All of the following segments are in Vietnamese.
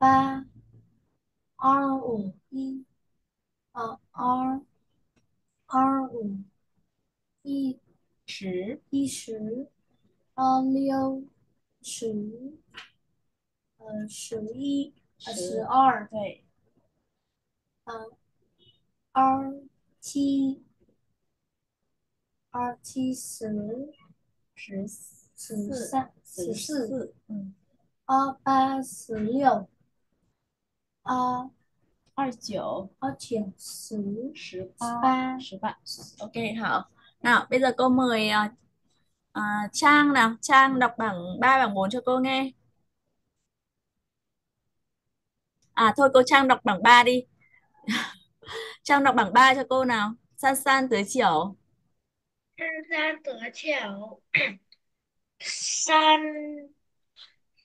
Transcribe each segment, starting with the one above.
八二五一呃二二五一十一十二六十呃十一十二对呃二七二七十十十三十四嗯二八十六 二二九二九十十八ba十ba ok hảo nào bây giờ cô mời à, à, Trang nào Trang đọc bảng 3 bảng 4 cho cô nghe à thôi cô Trang đọc bảng 3 đi Trang đọc bảng 3 cho cô nào san san tới chiều 三三得巧，三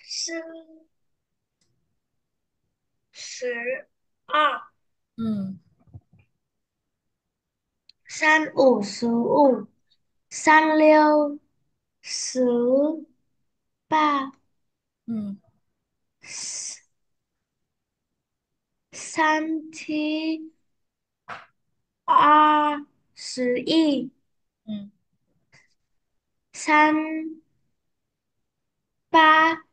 四 十二，嗯。三五十五，三六。十八，嗯。三七。二十一，嗯。三八。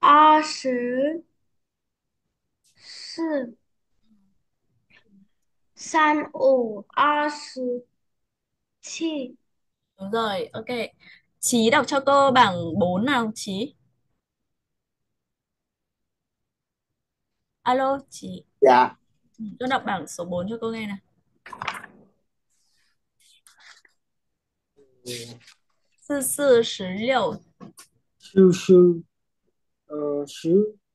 二十四三五二十七。Đúng rồi, ok. Chí đọc cho cô bảng 4 nào Chí. Alo, Chí. Dạ. Ừ, tôi đọc bảng số 4 cho cô nghe nào. Sư sư 16. Sư sư ờ, uh,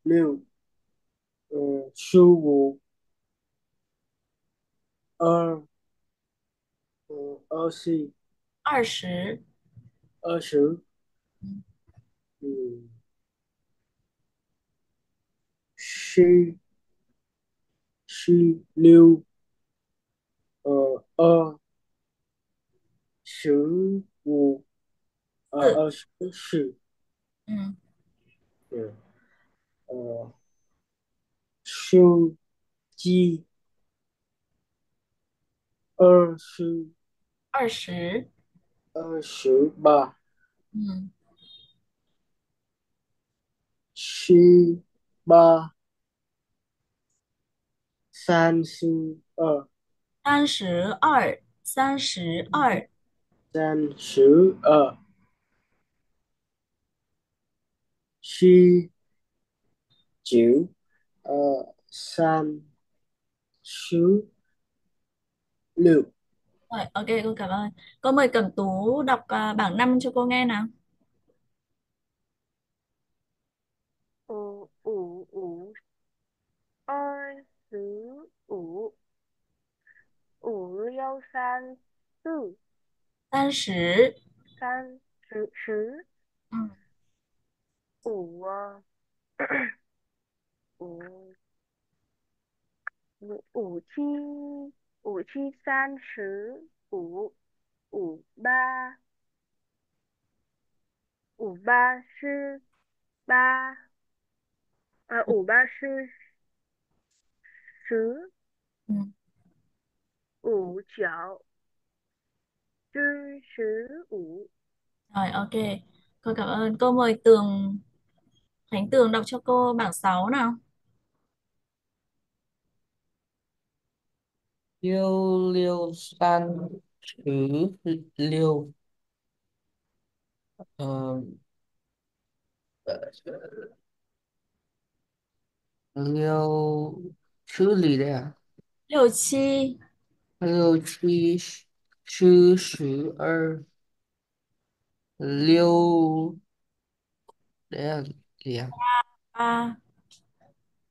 16. 嗯，十五。二。嗯，二十。二十。二十。嗯。十。十六。呃，二十五。二，二十四。嗯。对。呃。sư chi ơ sư ơ sư ơ sư ba sư ba san sư ơ san sư ơ san sư ơ san sư ơ sư chữ uh, san xứ liệu Rồi, ok cô cảm ơn. Cô mời cẩm tú đọc uh, bảng năm cho cô nghe nào. Ủ ủ ủ. Ơi xứ ủ. Ủ liêu san sư san sử san sử sử ừ. ủ à, ủ. 五五五七五七三十五，五八五八十八，呃，五八十十， ừ. 五九四十五， Rồi ok cô cảm ơn cô mời Tường Khánh Tường đọc cho cô bảng 6 nào 六六三十六，嗯，六处理的呀，六七。六七十十二，六这样的呀，八。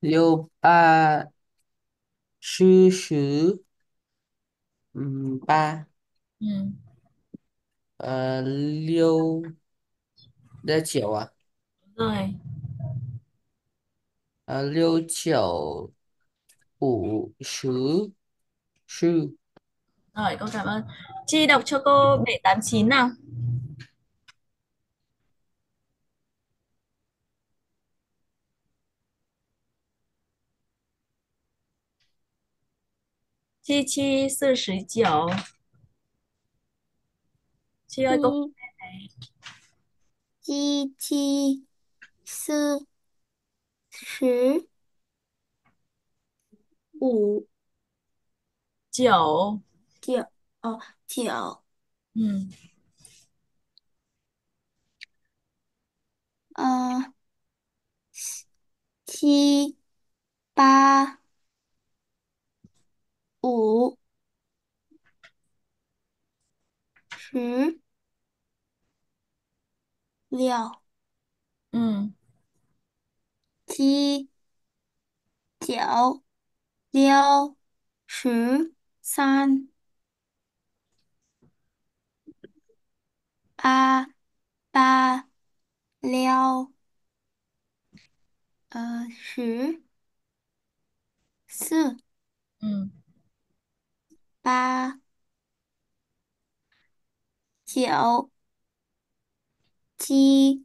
六八四十，Ừm, ba Ừ. à liêu đây chiểu à Rồi. à liêu chiểu ủ sứ sư Rồi, cô cảm ơn. Chi đọc cho cô 789 nào. 七七四十九。七七四十五。九。九哦九嗯。嗯七八。五十六嗯七九六十三八八六呃十四 Ừ. ba. Chiểu Chi.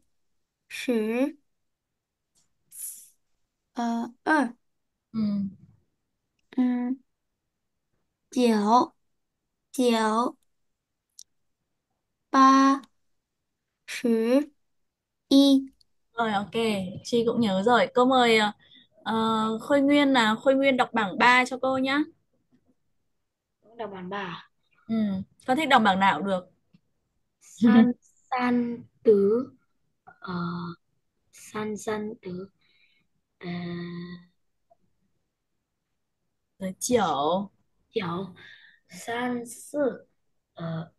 Sử. Ờ Ờ Ừ. Ừ. Chiểu Chiểu Ba. Sử. Y. Rồi ok, chị cũng nhớ rồi. Cô mời ờ, ờ, Khôi Nguyên là Khôi Nguyên đọc bảng 3 cho cô nhá đọc bản bà Ừ. Con thích đọc bảng nào cũng được. san san tứ ờ, san san tứ ờ, Rồi chiểu九三四呃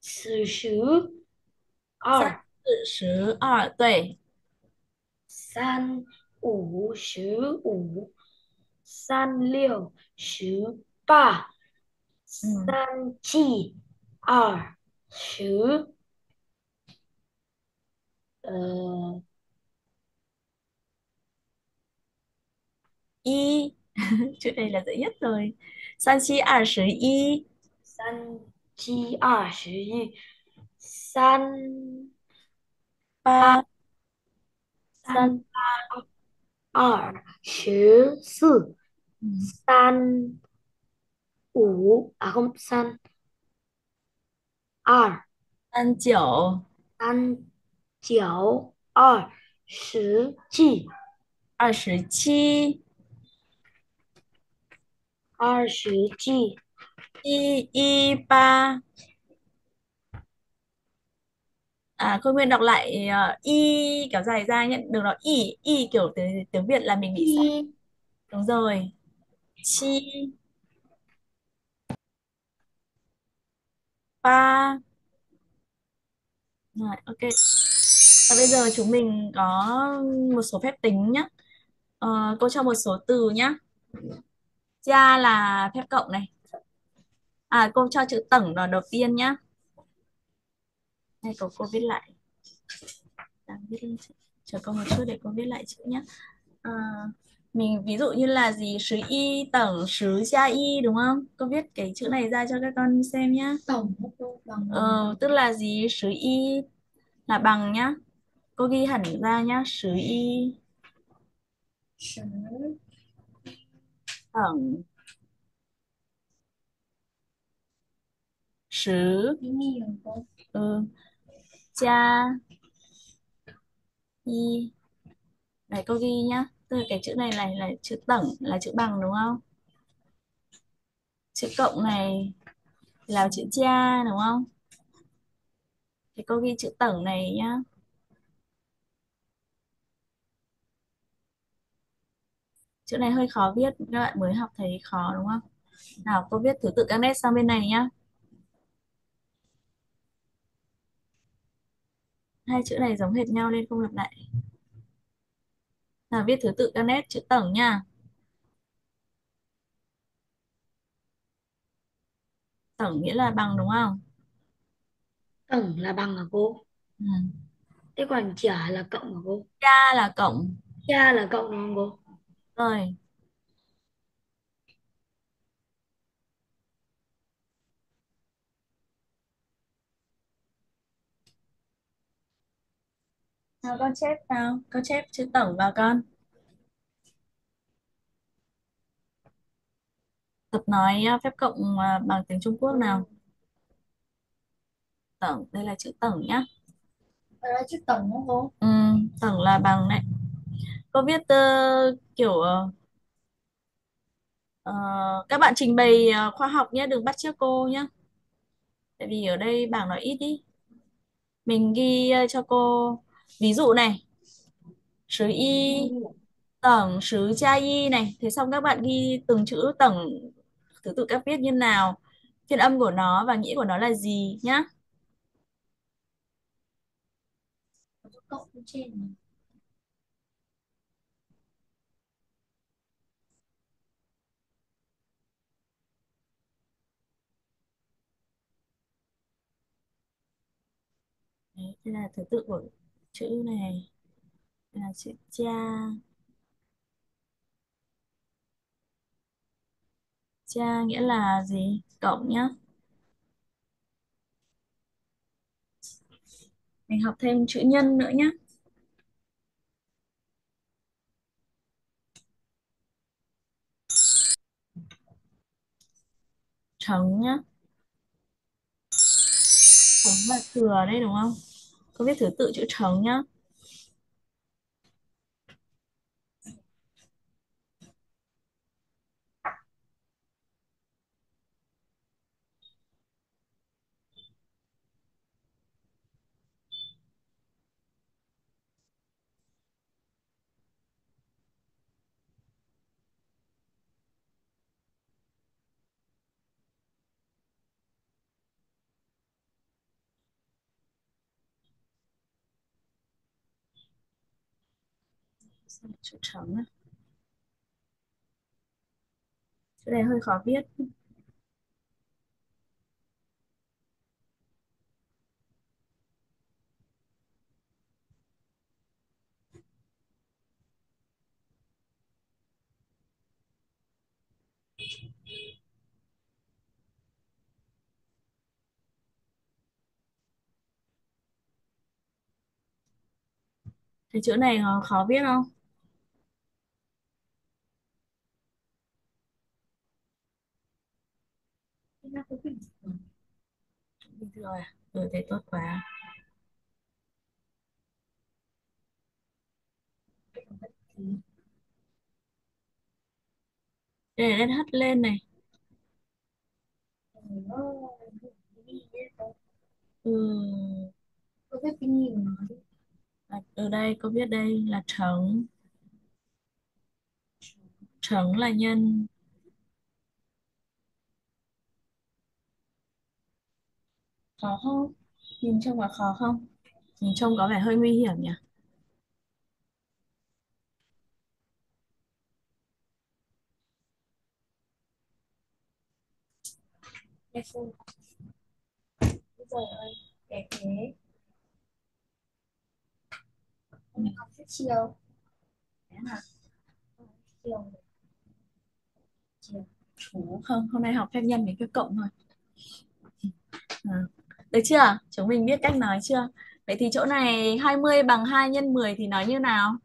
四十二 tự十二对三五十五 三六十八，三七二十，呃，一，就 A 了的一对，三七二十一，三七二十一，三八，三八二十四。ừ. 三五啊không三二 San chiểu 三九二十七二十七二十七一一八À, Khôi Nguyên đọc lại ờ, y kiểu dài ra nhé, đừng nói y, y kiểu tiếng, tiếng Việt là mình bị sai. chi Đúng rồi. Chi ba Rồi, ok. Và bây giờ chúng mình có một số phép tính nhé. Ờ, cô cho một số từ nhé. Cha là phép cộng này. À, cô cho chữ tổng là đầu tiên nhé. Đây, cô, cô viết lại. Đang viết lên chữ. Chờ cô một chút để cô viết lại chữ nhé. À, ờ, mình ví dụ như là gì? Sứ y tổng sứ gia y đúng không? Con viết cái chữ này ra cho các con xem nhá. Tổng ờ, tức là gì? Sứ y là bằng nhá. Cô ghi hẳn ra nhá. Sứ y tổng sứ ừ. cha y. Này cô ghi nhá tức là cái chữ này là là chữ tổng, là chữ bằng đúng không? Chữ cộng này là chữ cha đúng không? Thì cô ghi chữ tổng này nhá. Chữ này hơi khó viết, các bạn mới học thấy khó đúng không? Nào, cô viết thứ tự các nét sang bên này nhá. Hai chữ này giống hệt nhau nên không lặp lại nào viết thứ tự các nét chữ tổng nha. Tổng nghĩa là bằng đúng không? Tổng là bằng hả cô? Ừ. thế còn trả là cộng hả cô? Cha là cộng. Cha là cộng đúng không cô? Rồi nào con chép nào con chép chữ tổng vào con Tập nói à, phép cộng à, bằng tiếng Trung Quốc nào. Tầng, đây là chữ tầng nhá. Đây là chữ tổng không cô? Ừ, tầng là bằng này. Cô viết ờ, kiểu ờ, các bạn trình bày khoa học nhé, đừng bắt chước cô nhé. Tại vì ở đây bảng nói ít đi. Mình ghi cho cô ví dụ này. Sứ y tầng sứ cha y này. Thế xong các bạn ghi từng chữ tầng thứ tự các viết như nào, phiên âm của nó và nghĩa của nó là gì nhá. Đấy, đây là thứ tự của chữ này. Là chữ cha. Cha nghĩa là gì? Cộng nhá. Mình học thêm chữ nhân nữa nhá. Trống nhá. Trống là thừa đây đúng không? Cô viết thứ tự chữ trống nhá. Chữ trống á. Chữ này hơi khó viết. Thế chữ này khó, khó viết không? Nó cũng bình thường rồi à? Ừ, thế tốt quá. Để lên hất lên này. Ừ. Cô viết cái gì mà. À, Ở đây có biết đây là trống. Trống là nhân. Khó không? Nhìn trông có khó không? Nhìn trông có vẻ hơi nguy hiểm nhỉ? Giờ ơi, đẹp thế. Hôm nay học thiết chiều. Thế hả? Chiều. Chiều. Không, hôm nay học phép nhân với phép cộng thôi. À. Được chưa? Chúng mình biết cách nói chưa? Vậy thì chỗ này 20 bằng 2 nhân 10 thì nói như nào?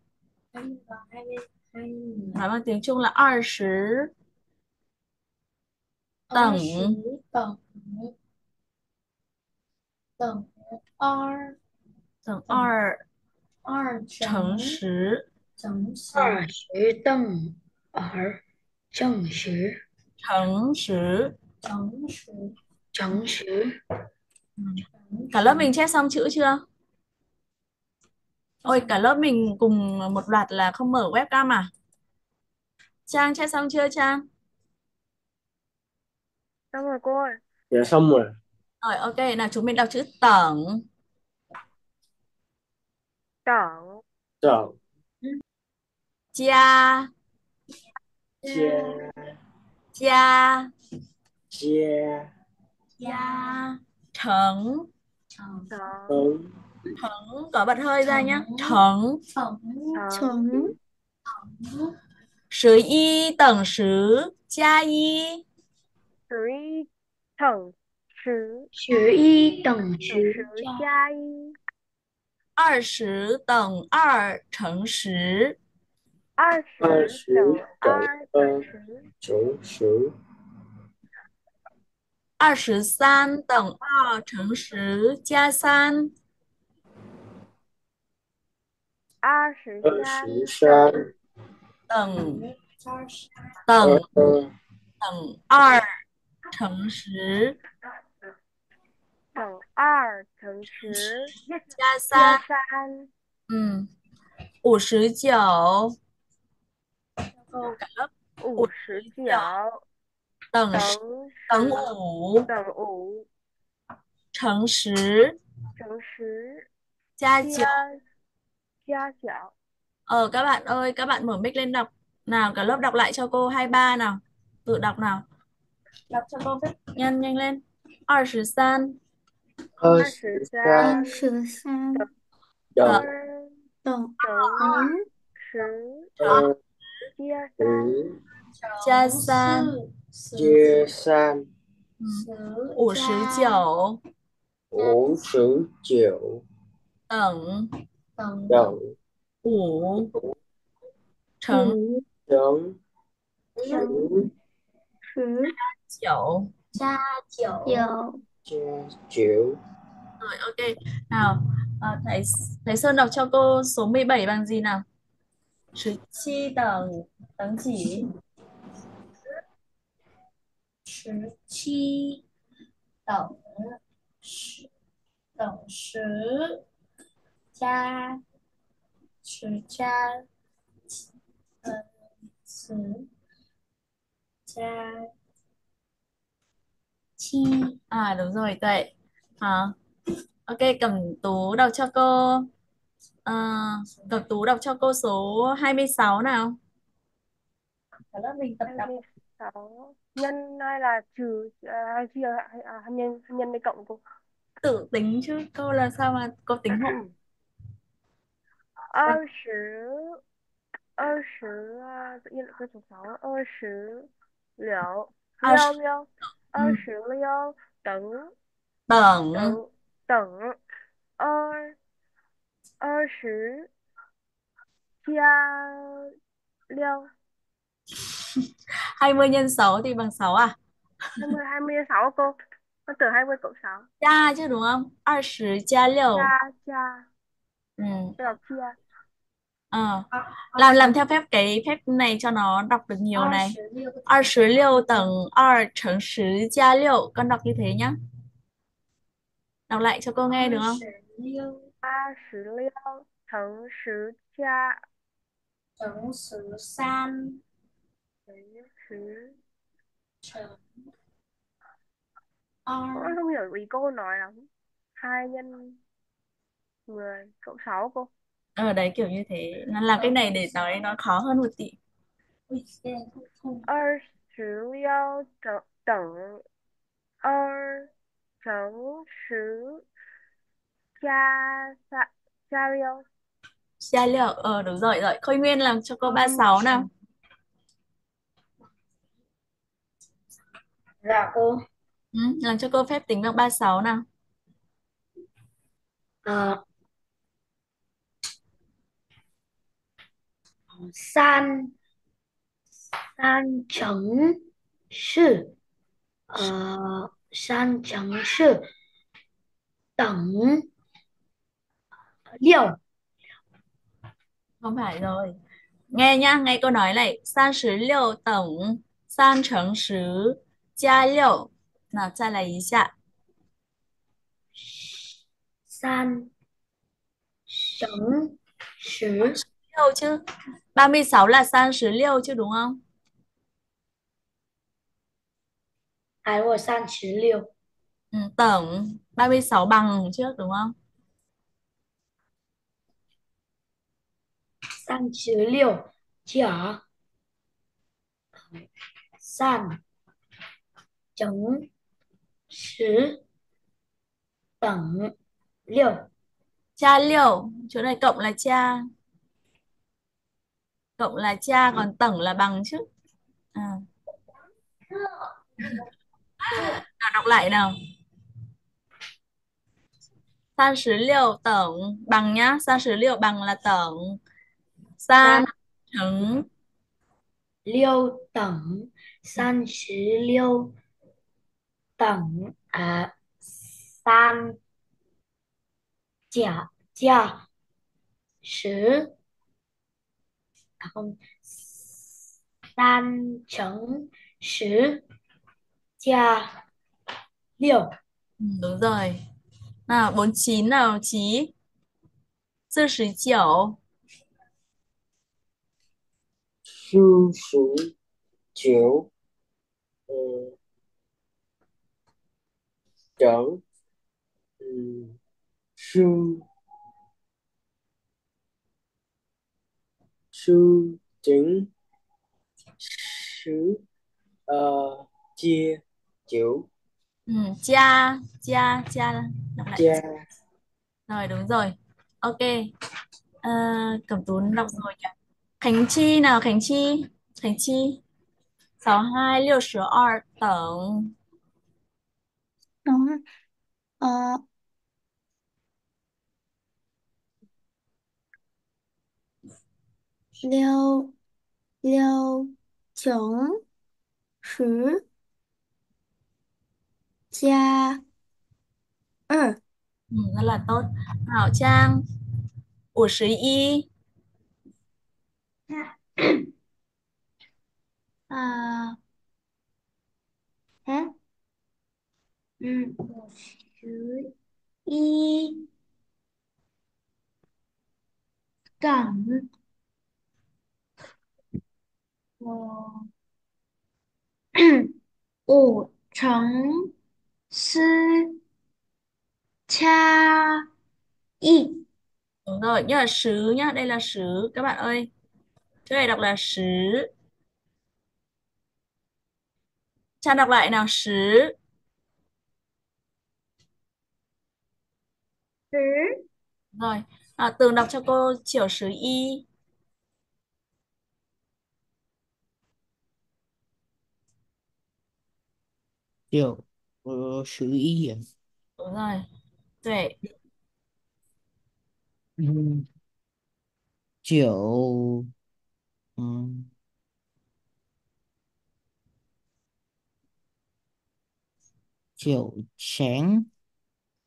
Hai mươi và hai mươi. Hai mươi. Nói bằng tiếng Trung là 20 Tổng. tổng tổng R Tổng 2 R乘 10 乘十二十等二乘十乘 10 乘十乘十 Cả lớp mình chép xong chữ chưa? Ôi, cả lớp mình cùng một loạt là không mở webcam à? Trang chép xong chưa Trang? Xong rồi cô ơi. Dạ xong rồi. Rồi, ok, nào chúng mình đọc chữ tổng. Tổng. Tổng Cha, cha, chia cha Trấn,乘Tổng. tấn trấn, có bật hơi ra nhá. Trấn. Trấn.乘Tổng.十一等十加一， Three. Tổng.十. 十一等 Tổng 十 十加一。二十等二乘十，二二十十等等二乘二十。 二十三等二乘十加三。二十二三等等等二乘十。等二乘十。加加三，三 ừ, 五十九。五十九等 等 等十五等五乘十乘十 加九. chia chia九Ờ các bạn ơi, các bạn mở mic lên đọc. Nào cả lớp đọc lại cho cô 23 nào. Tự đọc nào. Đọc cho cô biết. Nhanh nhanh lên. 23二二十十三十三等二等等十二 chia san Ủ sứ chậu. Ủ sứ chậu Tận. Tận. Ủ. Trấn. Trấn. Trấn Chậu. Cha chậu. Rồi ok. Nào à, thầy, thầy Sơn đọc cho cô số 17 bằng gì nào? Sứ chi tầng Tầng chỉ. 十七等十等十加十加呃十加七 À đúng rồi, tuệ. Hả? Ok, Cẩm Tú đọc cho cô. À, Cẩm Tú đọc cho cô số 26 nào. Cả lớp mình tập hai đọc. mươi sáu nhân hay là trừ à, hay chia hay à, hay nhân hay nhân hay cộng cô Tự tính chứ. Cô làm sao mà có tính hộ. 二十二十啊，一两个数sáu二十六二十六六二十六等 Tổng.等等二二十加六 20 nhân 6 thì bằng 6 à? 20 20 nhân 6 cô. Con tưởng 20 cộng 6. Chia chứ đúng không? 20 chia 6. Chia chia. Ừ. Tức là chia. Ờ. ờ. Làm làm theo phép cái phép này cho nó đọc được nhiều này. 26等2乘10加 6, con đọc như thế nhá. Đọc lại cho cô nghe được không? 26乘10加乘13 thứ trưởng không hiểu ý cô nói lắm hai nhân mười cộng sáu cô ở đấy kiểu như thế nó làm cái này để nói nó khó hơn một tí Ơ chứ yêu tổng tổng ơ chống sứ cha cha cha liệu cha liệu ờ đúng rồi rồi Khôi Nguyên làm cho cô ba sáu nào Dạ cô. Ừ, làm cho cô phép tính bằng 36 nào. Ờ, san san trắng sư ờ, san trắng sư tổng liệu Không phải rồi. Nghe nhá, nghe cô nói này. San sử liệu tổng san trắng sử 加六，那再来一下，三 sáu sáu chứ, 36 là 36 chứ đúng không? Ai của 36. Ừ, bằng trước đúng không? chống 十等六。cha liệu chỗ này cộng là cha cộng là cha còn tổng là bằng chứ。À. đọc lại nào。San sứ liệu tổng bằng nhá。San sứ liệu bằng là tổng san trứng liêu tổng san sứ liêu 等呃三加驾驶，然后三乘十加六。嗯，对。那我们起，那我们起，四十九，四十九，嗯。trở ừ, sư. Sư chứng. Sứ uh, ờ, chia chịu ừ, cha cha cha đọc lại. Cha rồi đúng rồi. Ok. Uh, cẩm tú đọc rồi nhỉ? Khánh chi nào? Khánh chi? Khánh chi. Sáu hai liều sửa tổng. 然后，呃，六六九十加二。嗯，好了，都好像五十一。啊，哎，ừ. chữ y cẩn. Ờ. Ủ trấn sư. Cha. Y. Đúng rồi, nhớ là sứ nhá, đây là sứ các bạn ơi. Chữ này đọc là sứ. Cha đọc lại nào, sứ. Sứ Rồi, à, Tường đọc cho cô chiều sứ y. Triệu ờ, sử y à? Đúng rồi. Tuệ. Ừ. Triệu ừ. Sáng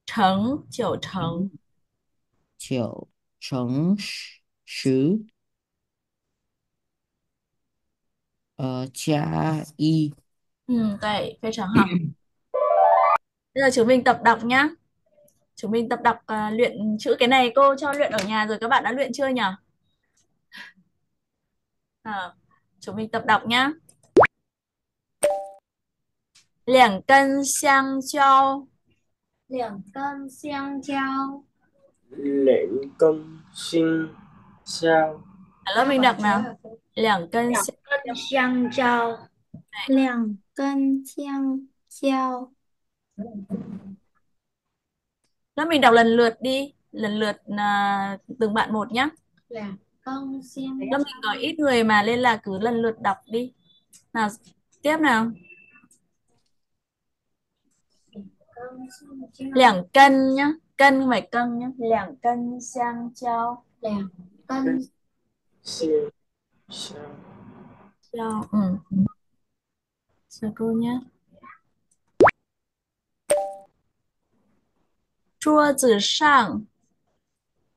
Trấn, chiều trấn. Triệu trấn sử ờ, cha y Ừ, tuệ, phê trắng học. Bây giờ chúng mình tập đọc nhá. Chúng mình tập đọc à, luyện chữ cái này cô cho luyện ở nhà rồi các bạn đã luyện chưa nhỉ? À, chúng mình tập đọc nhá. 两根香蕉，两根香蕉 lệnh công sinh, sao, cả lớp mình đọc nào. 两根香 cân香蕉 两根香蕉 Lớp mình đọc lần lượt đi, lần lượt à, từng bạn một nhá. là cân香Lớp mình có ít người mà nên là cứ lần lượt đọc đi. Nào, tiếp nào. 两根nhá, cân không phải cân nhá. 两根香蕉， 两根 siêu, sao, 蕉，嗯，chờ cô nhé. 桌子上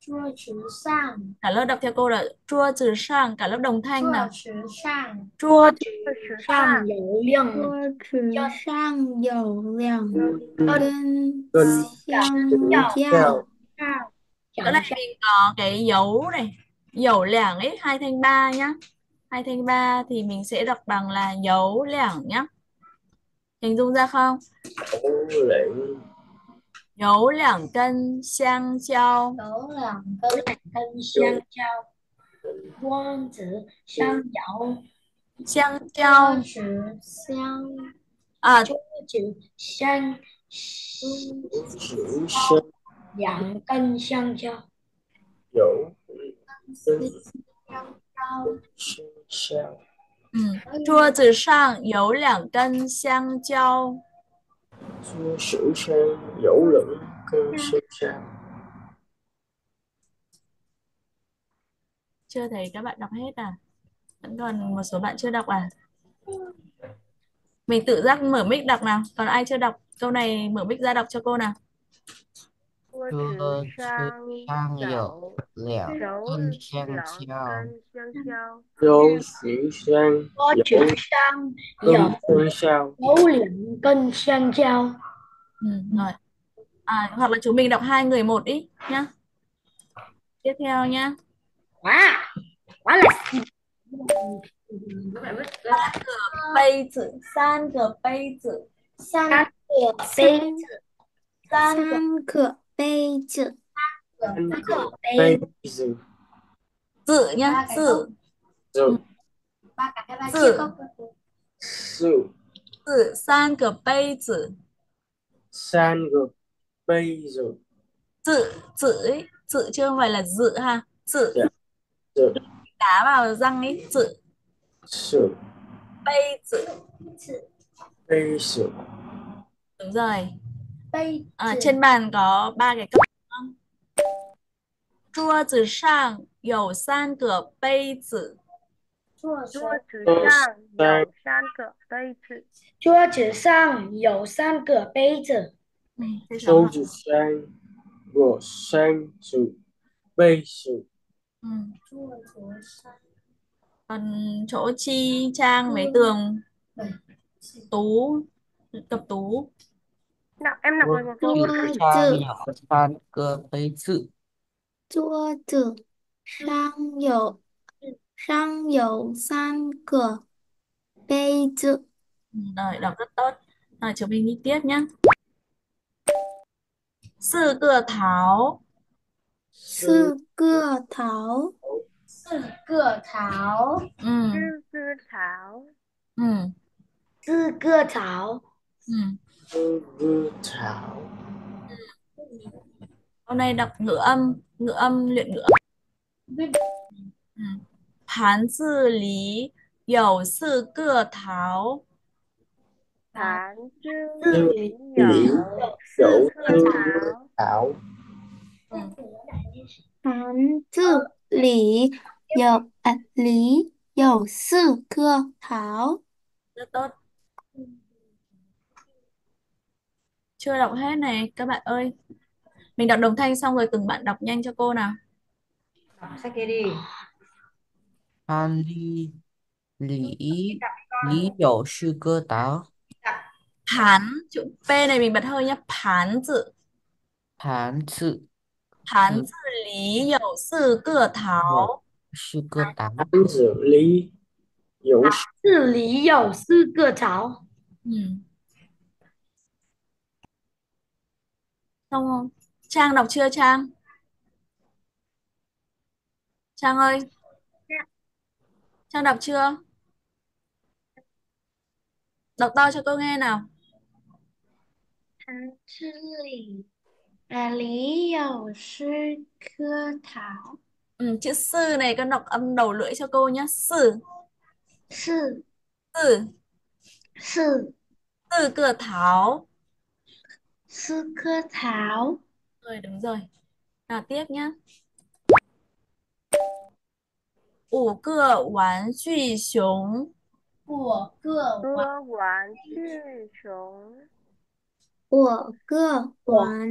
chua chữ sang cả lớp đọc theo cô là chua chữ sang cả lớp đồng thanh nào? chua chữ sang chua chữ sang dầu liang chua chữ sang dầu liang đơn đơn dầu đó là mình có cái dấu này dấu lẻng ấy hai thanh ba nhá. Hai thanh ba thì mình sẽ đọc bằng là dấu lẻng nhá. Hình dung ra không? Dấu lẻng. 有两根香蕉，有两根香蕉，光子香蕉，香蕉。啊，两根香蕉，有两根香蕉，嗯，桌子上有两根香蕉。Chúa sử sang, dẫu lẫn, cân sinh, sao, chưa thấy các bạn đọc hết à? Vẫn còn một số bạn chưa đọc à? Mình tự giác mở mic đọc nào. Còn ai chưa đọc? Câu này mở mic ra đọc cho cô nào. 多吃 chưa 上 sang 有 dầu lẻo 手 cân香 两 蕉 根香蕉， dấu chỉ sang có dấu chuyển sang cân dầu cân sao nấu两根香蕉 ừ, rồi à, hoặc là chúng mình đọc hai người một ý nhá tiếp theo nhá quá quá là bây tử san cửa bây tử san cửa bê san cửa San cửa bê chữ anh cửa bê bây giờ tự nhá tự giờ tự sự tự san cửa bây tử san gờ bây giờ tự tự ấy tự chứ không phải là dự ha Dạ. giờ đá vào răng ấy tự sự bây tử bây giờ đúng rồi bê à, trên bàn có ba cái cốc桌子上有三个杯子。桌桌子上有三个杯子，桌子上有三个杯子， Thế sao số hả? chữ sang gờ sang sự bây giờ Ừ. Còn chỗ chi trang mấy tường tú cặp tú đọc em đọc Quốc lại một câu chữ nữa. cha tự nhỏ san cơ thấy sự. Chua tử sang dậu sang dậu san cửa bây dự. Rồi, đọc rất tốt. Rồi, chúng mình đi tiếp nhé. Sư cửa thảo. sư cửa thảo. Sư cửa thảo. Ừ, sư cơ thảo. Ừ, sư cửa thảo. Ừ Ngư ngư thảo Hôm nay đọc ngữ âm ngữ âm luyện ngữ âm ừ. Hán sư lý有四个桃 盘子 四 里 lý 有 dấu 四棵 tư 桃， thảo盘子里有呃里有四个桃， rất tốt chưa đọc hết này. Các bạn ơi mình đọc đồng thanh xong rồi từng bạn đọc nhanh cho cô nào. Đọc sách kia đi. Hàn lý lý lý dầu sư cơ táo. Hán chữ P này mình bật hơi nhá. Hán chữ. Hán chữ. Hán chữ lý dầu sư cơ táo. Sư cơ táo. Hán chữ lý dầu sư cơ táo. 嗯。Xong không? Trang đọc chưa Trang? Trang ơi. Trang đọc chưa? Đọc to cho cô nghe nào. Tháng tư lì là lý dầu sư cưa thảo. Ừ, chữ sư này con đọc âm đầu lưỡi cho cô nhé. Sư. Sư. Sư. Sư. Sư cửa thảo 四颗桃， rồi đúng rồi nào tiếp nhá 五个玩具熊五个歌玩具熊，我个玩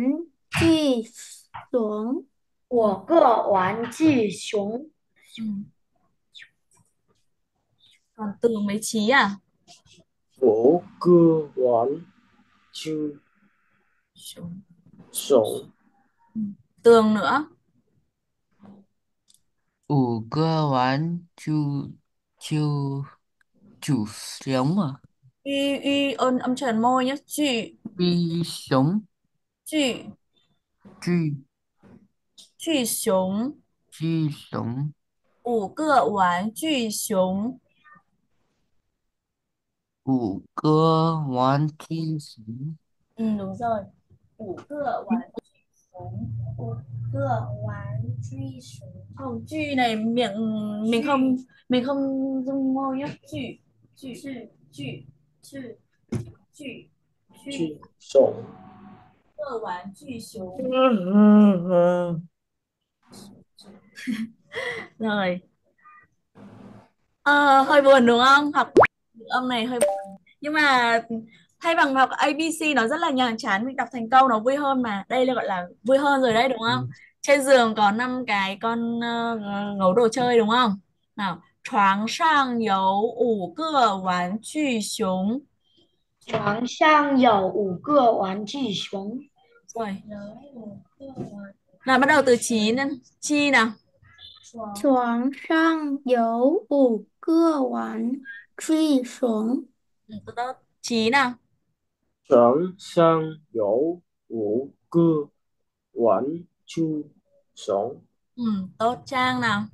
具熊，五个玩具熊， ừ. còn từ mấy chí à vỗ cưa quán chư sổ. Ừ. Tường nữa. Ủ cơ quán chu chu chủ sống à? Y y ơn âm trần môi nhé. Chị y sống. Chị chị chị sống. Chị sống. Ủ cơ quán chị sống. Ủ cơ quán chị sống. Ừ đúng rồi. 五个玩具熊五个玩具熊không chữ này miệng mình không mình không dung môi nhé chữ chữ chữ chữ chữ chữ chư sổ 个玩具熊 rồi Ờ, hơi buồn đúng không học ngữ âm này hơi buồn nhưng mà thay bằng học ABC nó rất là nhàm chán mình đọc thành câu nó vui hơn mà. Đây là gọi là vui hơn rồi đấy đúng không? Ừ. trên giường có năm cái con ờ, uh, gấu đồ chơi đúng không? Nào choáng sang dấu ủ cửa oán truy xuống choáng sang dầu ủ cửa oán truy xuống rồi. Là bắt đầu từ chín lên chi nào? Choáng sang dấu ủ cửa oán truy xuống ừ, tốt. Chí nào? sở sang dỗ vũ cư quản chu sống ừ, tốt trang nào.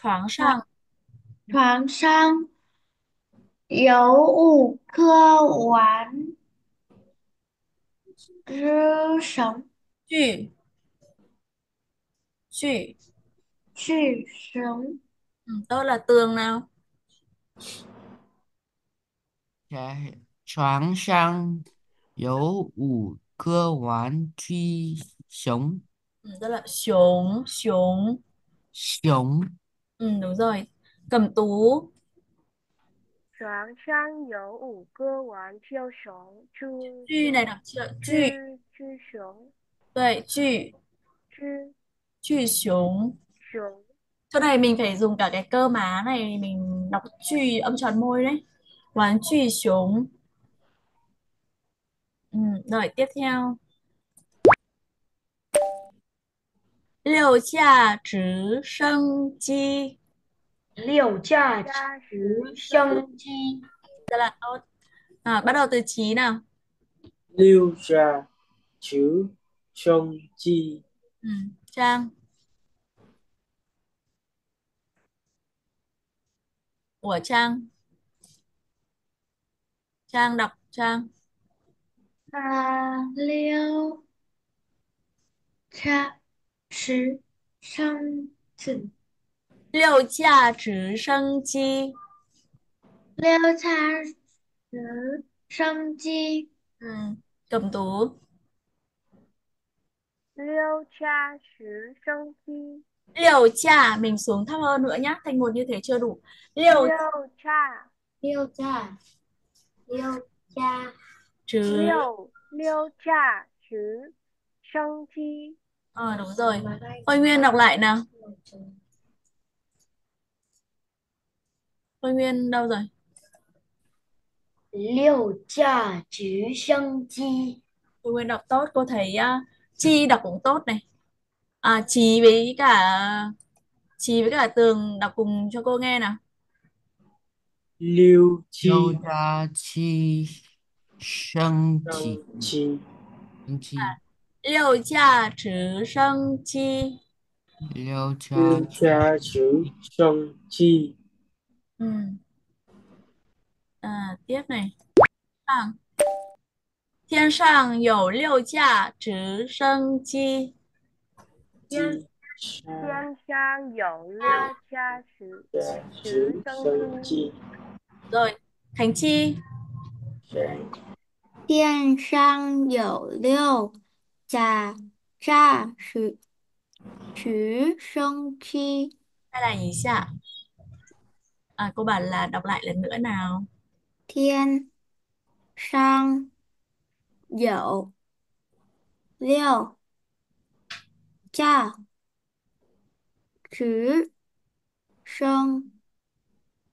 Thoáng sang thoáng sang dấu vũ cư quản chu sống chữ chữ chữ sống ừ, tốt là tường nào 在床上有五个玩具熊， ừ, rất là熊熊 熊 ừ, đúng rồi cầm tú 床上有五个玩具熊，猪 具này đọc chưa 猪 具 猪熊， 对具猪具熊熊， chỗ này mình phải dùng cả cái cơ má này mình đọc truy âm tròn môi đấy quán truy xuống ừ, rồi tiếp theo liều cha trứ sân chi 六架加直十升机， rất là tốt à, bắt đầu từ chí nào 六架直升机， ừ, trang của trang Trang đọc Trang Hà liêu cha trứ sân tử Liêu cha trứ sân chi Liêu cha trứ sân chi Ừ, cầm tú Liêu cha trứ sân chi Liều trà mình xuống thấp hơn nữa nhá, thành một như thế chưa đủ. liêu Liều trà. Liều trà liêu cha chứ Liêu, liêu cha chứ Sông chi Ờ à, đúng rồi. Khôi Nguyên đọc lại nào. Khôi Nguyên đâu rồi? Liêu cha chứ Sông chi Khôi Nguyên đọc tốt. Cô thấy uh, chi đọc cũng tốt này. À, trí với cả trí với cả tường đọc cùng cho cô nghe nào. 六加七。升机，升机，六架直升机，六架直升机，嗯，嗯，爹妹，看，天上有六架直升机，天上有六架直直升机。rồi khánh chi. Thiên sang dậu liêu trà trà sử sử sông chi. Hay là gì ạ? À, cô bảo là đọc lại lần nữa nào. Thiên sang dậu liêu trà sử sông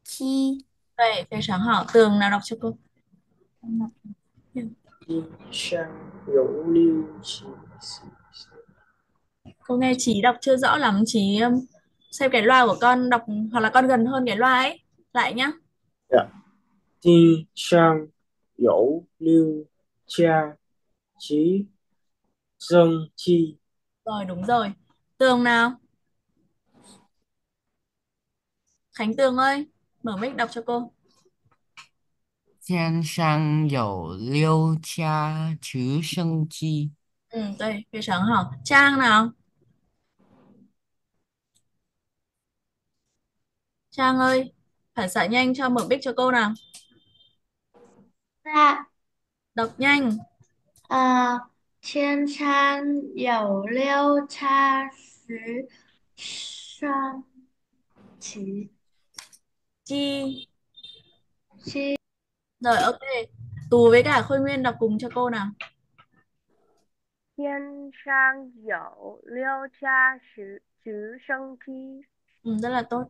chi. Vậy phải sáng hảo Tường nào đọc cho cô 天上有六七四三 Cô nghe Chí đọc chưa rõ lắm Chí um, xem cái loa của con đọc hoặc là con gần hơn cái loa ấy lại nhá 天上有六架直升机， rồi đúng rồi Tường nào Khánh Tường ơi mở mic đọc cho cô. Thiên sang dầu liêu cha chứ sân chi. Ừ, đây phía trắng hả? Trang nào? Trang ơi phản xạ nhanh cho mở mic cho cô nào. Dạ. Đọc nhanh. Ờ, à, thiên sang dầu liêu cha chứ sân chi. Chi. Chi. Rồi ok. tù với cả Khôi Nguyên đọc cùng cho cô nào. Thiên sang dậu liêu cha chứ chứ sân chi. Ừ, rất là tốt.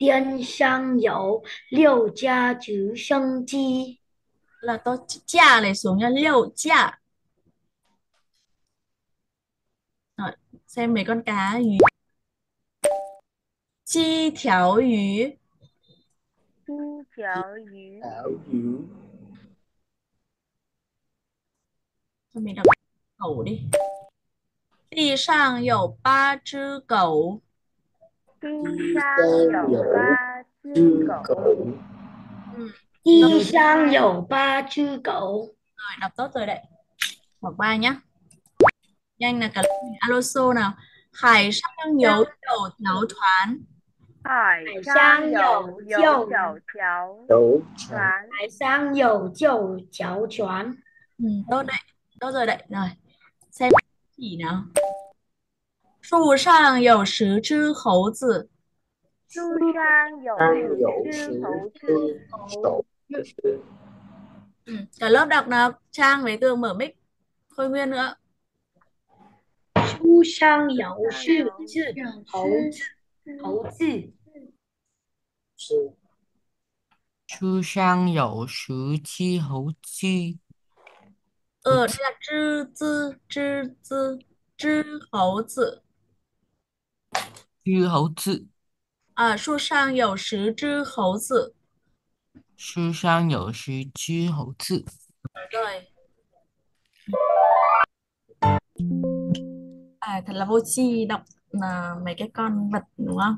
Thiên sang dậu liêu cha chứ sân chi. Là tốt. Cha này xuống nha. Liêu cha. Rồi, xem mấy con cá gì. Chi thiếu 鱼. Chim chảo dữ. Chảo dữ. Thôi mình đọc cẩu đi. Tì sang dầu ba chữ cẩu. Tì sang dầu ba chữ cẩu. Tì sang dầu ba chữ cẩu. Rồi, đọc tốt rồi đấy. Học ba nhá. Nhanh là cả Aloso nào. Khải sang dấu đầu nấu thoán. 海上上有有旧有九条 đấu trà 船，海上有九条船， ừ, tốt đấy tốt rồi đấy rồi xem chỉ nào 树上有十只猴子树上有 đang 十 dậu 只 sử 猴 tư 子， sổ ừ. cả lớp đọc nào Trang với Tường mở mic Khôi Nguyên nữa 树上有十只猴子， 猴子书上有十只猴子呃是只只只只只猴子。只猴子。啊树上有十只猴子。树上有十只猴子。对。哎他老婆激动 là mấy cái con vật đúng không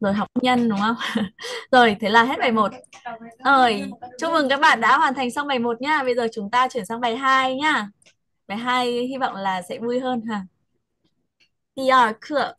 rồi học nhân đúng không rồi thế là hết bài 1 rồi chúc mừng các bạn đã hoàn thành xong bài 1 nhá bây giờ chúng ta chuyển sang bài 2 nhá bài 2 hy vọng là sẽ vui hơn ha 第二课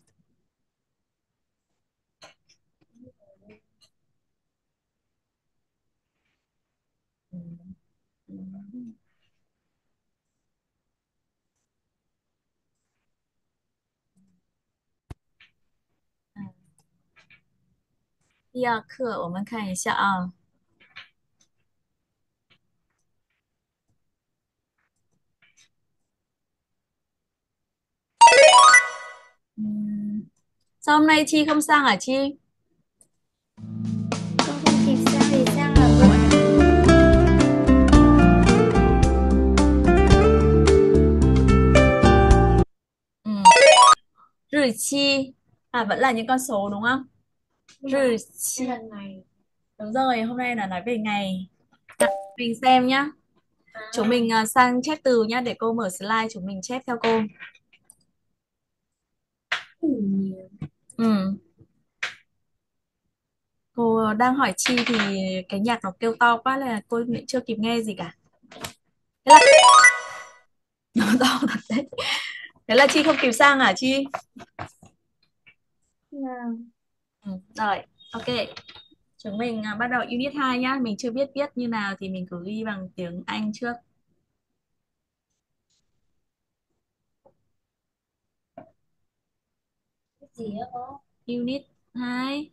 第二课我们看一下啊。Ừm, Sao hôm nay Chi không sang hả Chi? Con không kịp sang vì sang là vội. Ừm. Rử chi à vẫn là những con số đúng không? Rử chi là ngày đúng rồi hôm nay là nói về ngày. Nào, mình xem nhá. Chúng mình à, sang chép từ nhá để cô mở slide chúng mình chép theo cô. Ừ. cô đang hỏi Chi thì cái nhạc nó kêu to quá là cô lại chưa kịp nghe gì cả. Thế là nó to thật đấy. Thế là Chi không kịp sang hả Chi ừ. rồi ok. Chúng mình à, bắt đầu unit 2 nhá. Mình chưa biết viết như nào thì mình cứ ghi bằng tiếng Anh trước. Cái gì á cô Unit 2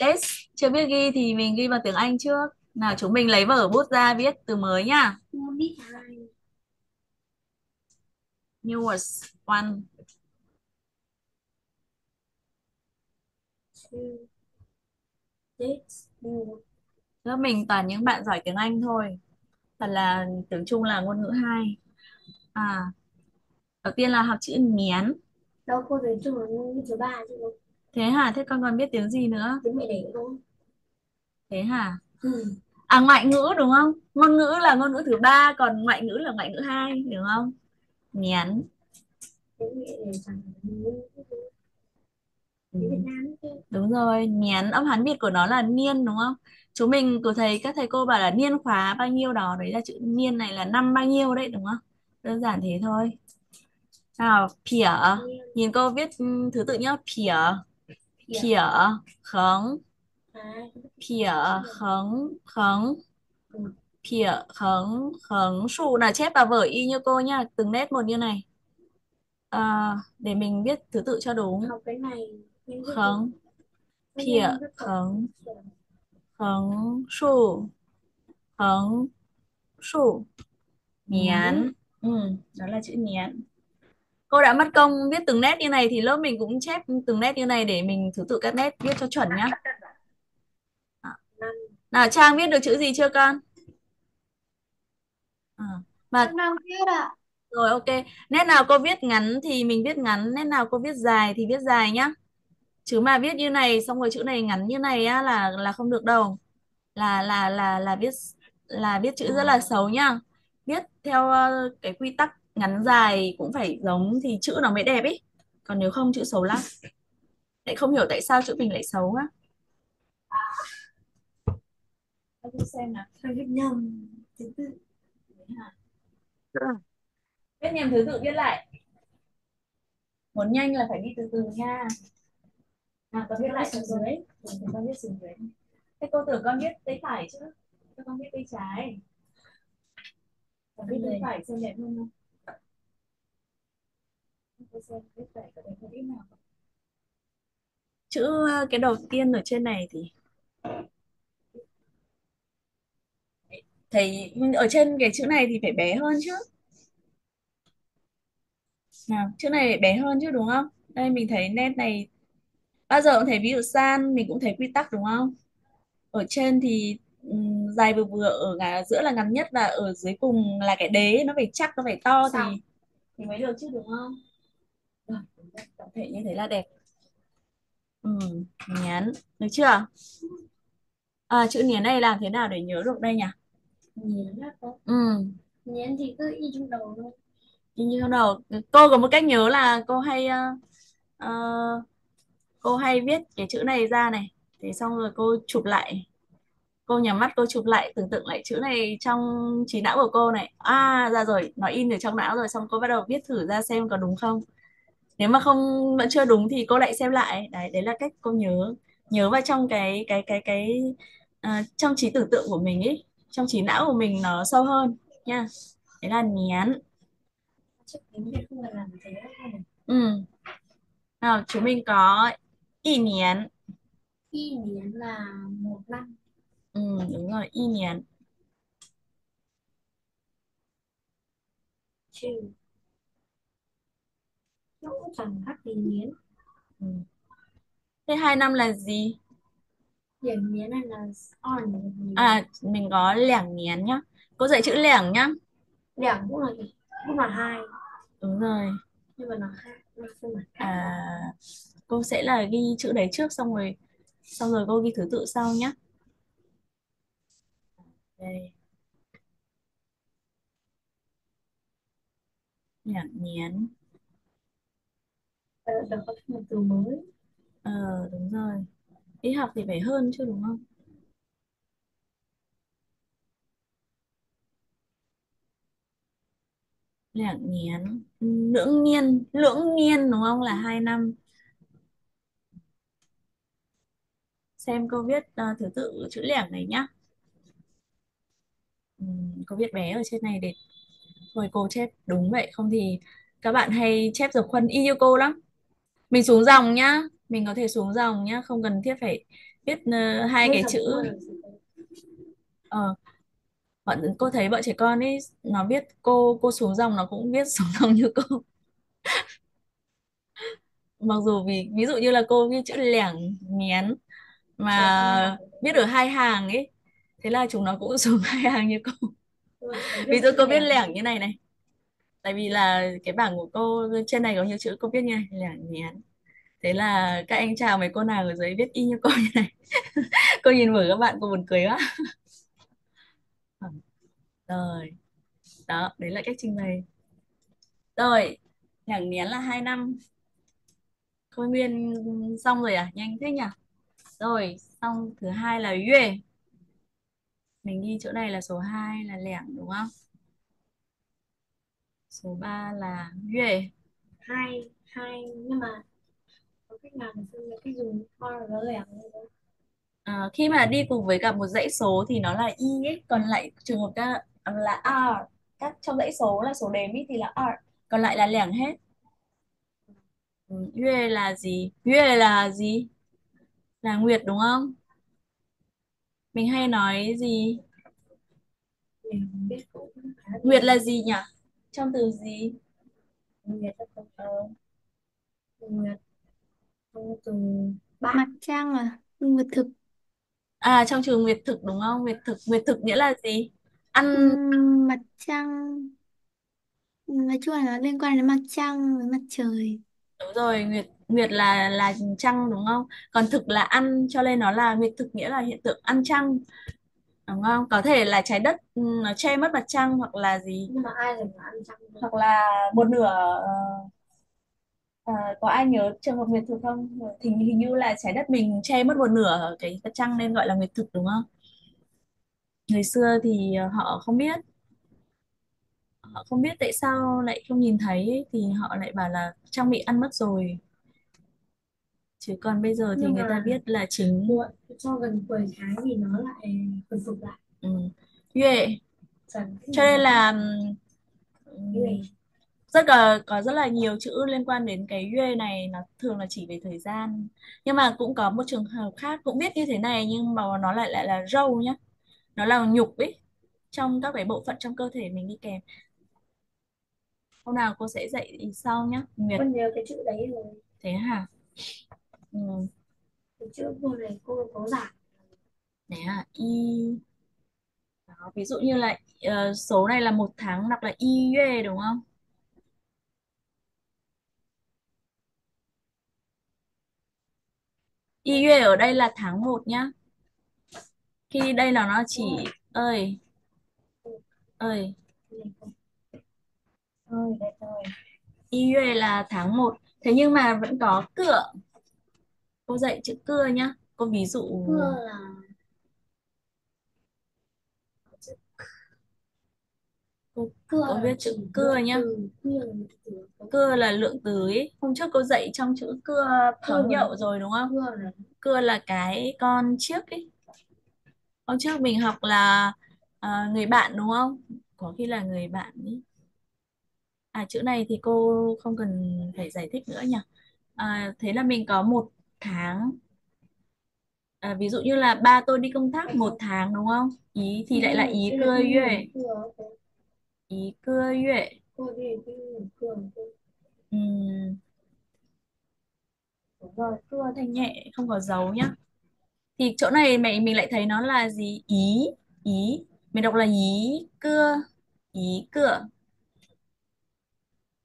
Test chưa biết ghi thì mình ghi bằng tiếng Anh trước. Nào chúng mình lấy vở bút ra viết từ mới nhá. Unit hai. Newest one two Lớp mình toàn những bạn giỏi tiếng Anh thôi Thật là tiếng Trung là ngôn ngữ hai À Đầu tiên là học chữ miến đâu cô thấy chung là ngôn ngữ thứ ba chứ Thế hả? Thế con còn biết tiếng gì nữa? tiếng mẹ đẻ cô Thế hả? ừ. À ngoại ngữ đúng không? Ngôn ngữ là ngôn ngữ thứ ba Còn ngoại ngữ là ngoại ngữ hai Đúng không? Miến tiếng mẹ đẻ chẳng là ngôn ngữ Ừ. tiếng Việt Nam chứ. Đúng rồi, miến âm Hán Việt của nó là niên đúng không? Chúng mình cứ thấy các thầy cô bảo là niên khóa bao nhiêu đó, đấy là chữ niên này là năm bao nhiêu đấy đúng không? Đơn giản thế thôi. Nào, pỉa, nhìn cô viết ừm, thứ tự nhá, pỉa, pỉa, khống, hai pỉa, khống, khống, pỉa, khống, khống, sụ là chép vào vở y như cô nhá, từng nét một như này. À, để mình viết thứ tự cho đúng. học cái này Khống, Pịa khẩn khẩn su khẩn su Nhán ừ, đó là chữ nhán Cô đã mất công viết từng nét như này thì lớp mình cũng chép từng nét như này để mình thứ tự các nét viết cho chuẩn nhá. Nào Trang viết được chữ gì chưa con? À, mà đang viết ạ rồi ok. Nét nào cô viết ngắn thì mình viết ngắn, nét nào cô viết dài thì viết dài nhá. Chứ mà viết như này xong rồi chữ này ngắn như này á là là không được đâu. Là là là là viết là viết chữ rất là xấu nhá. Viết theo ờ, cái quy tắc ngắn dài cũng phải giống thì chữ nó mới đẹp ý. Còn nếu không chữ xấu lắm. Lại không hiểu tại sao chữ mình lại xấu á. Xem nào. Viết nhầm thứ tự. Viết nhầm thứ tự viết lại. Muốn nhanh là phải đi từ từ nha à con viết lại xuống dưới. Con viết xuống dưới. Thế cô tưởng con viết tay phải chứ. Cho con viết tay trái. Con viết tay phải xem đẹp hơn không? Tôi xem viết tay có đẹp hơn ít nào không? Chữ ờ, cái đầu tiên ở trên này thì thấy ở trên cái chữ này thì phải bé hơn chứ nào, chữ này bé hơn chứ, đúng không đây, mình thấy nét này bao giờ cũng thấy ví dụ san mình cũng thấy quy tắc đúng không? Ở trên thì dài vừa vừa ở ngả giữa là ngắn nhất và ở dưới cùng là cái đế nó phải chắc nó phải to thì thì mới được chứ đúng không? Rồi tổng thể như thế là đẹp. Ừ, nhán. Được chưa? À, chữ nhán này làm thế nào để nhớ được đây nhỉ? Cô. ừ Nhấn thì cứ y trong đầu thôi. Y như trong đầu. Cô có một cách nhớ là cô hay ờ, ờ, cô hay viết cái chữ này ra này. Thế xong rồi cô chụp lại. Cô nhắm mắt cô chụp lại tưởng tượng lại chữ này trong trí não của cô này. À ra rồi nó in ở trong não rồi xong cô bắt đầu viết thử ra xem có đúng không. Nếu mà không vẫn chưa đúng thì cô lại xem lại. Đấy đấy là cách cô nhớ. Nhớ vào trong cái cái cái cái à, trong trí tưởng tượng của mình ấy trong trí não của mình nó sâu hơn nha. Đấy là nhán. Ừ. Nào, chúng mình có y niên. Y niên là một năm. Ừ, đúng rồi, y niên. Trừ. Nó cũng chẳng khác gì miến. Ừ. Thế hai năm là gì? Điểm miến này là on miến. À, mình có lẻng niên nhá. Cô dạy chữ lẻng nhá. Lẻng cũng là cũng là hai. Đúng rồi. Nhưng mà nó khác. À, cô sẽ là ghi chữ đấy trước xong rồi xong rồi cô ghi thứ tự sau nhá. Đây. Lẻng niên. Ờ, Đó có một từ mới. Ờ, đúng rồi. Đi học thì phải hơn chứ đúng không? Lẻng niên. Lưỡng niên. Lưỡng niên đúng không? Là hai năm. Xem cô viết ờ, thứ tự chữ lẻng này nhá. Ừm, cô viết bé ở trên này để rồi cô chép. Đúng vậy không thì các bạn hay chép dấu khuân y như cô lắm. Mình xuống dòng nhá mình có thể xuống dòng nhá không cần thiết phải viết ờ, hai cái chữ. ờ bọn cô thấy bọn trẻ con ấy nó viết cô cô xuống dòng nó cũng viết xuống dòng như cô. Mặc dù vì ví dụ như là cô viết chữ lẻng nhén mà viết ở hai hàng ấy thế là chúng nó cũng xuống hai hàng như cô. Ví dụ cô viết lẻng như này này. Tại vì là cái bảng của cô trên này có nhiều chữ cô viết như này lẻng nhén thế là các anh chào mấy cô nào ở dưới viết y như cô như này. Cô nhìn vừa các bạn cô buồn cười quá. Rồi. Đó đấy là cách trình bày. Rồi lẻng nhén là hai năm. Khôi Nguyên xong rồi à? Nhanh thế nhỉ rồi xong thứ hai là yue. Mình ghi chỗ này là số 2 là lẻng đúng không? Số 3 là yue. Hai hai nhưng mà có cách nào để cái dùng or với lẻng? À, khi mà đi cùng với cả một dãy số thì nó là y ấy. Còn lại trường hợp các là r. Các trong dãy số là số đếm ý thì là r. Còn lại là lẻng hết. Ừ, yue là gì? Yue là gì là nguyệt đúng không? Mình hay nói gì? Nguyệt là gì nhỉ? Trong từ gì? Nguyệt là nguyệt trong từ bạn mặt trăng à? Nguyệt thực. À trong trường nguyệt thực đúng không? Nguyệt thực. Nguyệt thực nghĩa là gì? Ăn Ừm, mặt trăng. Nói chung là nó liên quan đến mặt trăng với mặt trời. Đúng rồi nguyệt nguyệt là là trăng đúng không? Còn thực là ăn cho nên nó là nguyệt thực nghĩa là hiện tượng ăn trăng đúng không? Có thể là trái đất ừ, nó che mất mặt trăng hoặc là gì. Nhưng mà ai là ăn trăng hoặc là một nửa ờ, ờ, có ai nhớ trường hợp nguyệt thực không? Thì hình như là trái đất mình che mất một nửa cái mặt trăng nên gọi là nguyệt thực đúng không? Người xưa thì họ không biết. Họ không biết tại sao lại không nhìn thấy ấy, thì họ lại bảo là trăng bị ăn mất rồi chứ còn bây giờ thì nhưng người ta biết là chính muộn cho gần 10 tháng thì nó lại hồi phục lại. Ừ, dần cho nên là rất là có rất là nhiều chữ liên quan đến cái Duệ này nó thường là chỉ về thời gian. Nhưng mà cũng có một trường hợp khác cũng biết như thế này nhưng mà nó lại lại là râu nhá. Nó là nhục ấy trong các cái bộ phận trong cơ thể mình đi kèm. Hôm nào cô sẽ dạy sau nhá Nguyệt. Con nhớ cái chữ đấy rồi. Thế hả ừ. chữ cô này cô có giảng Đấy à, y đó, ví dụ như là ờ, số này là một tháng đọc là y yue đúng không? Y yue ở đây là tháng một nhá. Khi đây là nó chỉ ơi ơi ơi y yue là tháng một Thế nhưng mà vẫn có cựa. Cô dạy chữ cưa nhá. Cô ví dụ cưa là cô, cưa cô viết chữ cưa nhá. cưa là lượng từ ấy. Hôm trước cô dạy trong chữ cưa pháo Cưa. nhậu rồi đúng không? cưa là Cưa là cái con chiếc ấy. Hôm trước mình học là à, người bạn đúng không? Có khi là người bạn ý. À chữ này thì cô không cần phải giải thích nữa nhỉ. À, thế là mình có một tháng. À, ví dụ như là ba tôi đi công tác một tháng đúng không? Ý thì lại là ý là cơ yue. Ý cơ yue. đúng rồi, cưa thanh nhẹ không có dấu nhá. Thì chỗ này mẹ mình lại thấy nó là gì? Ý, ý. Mình đọc là ý cưa, ý cưa.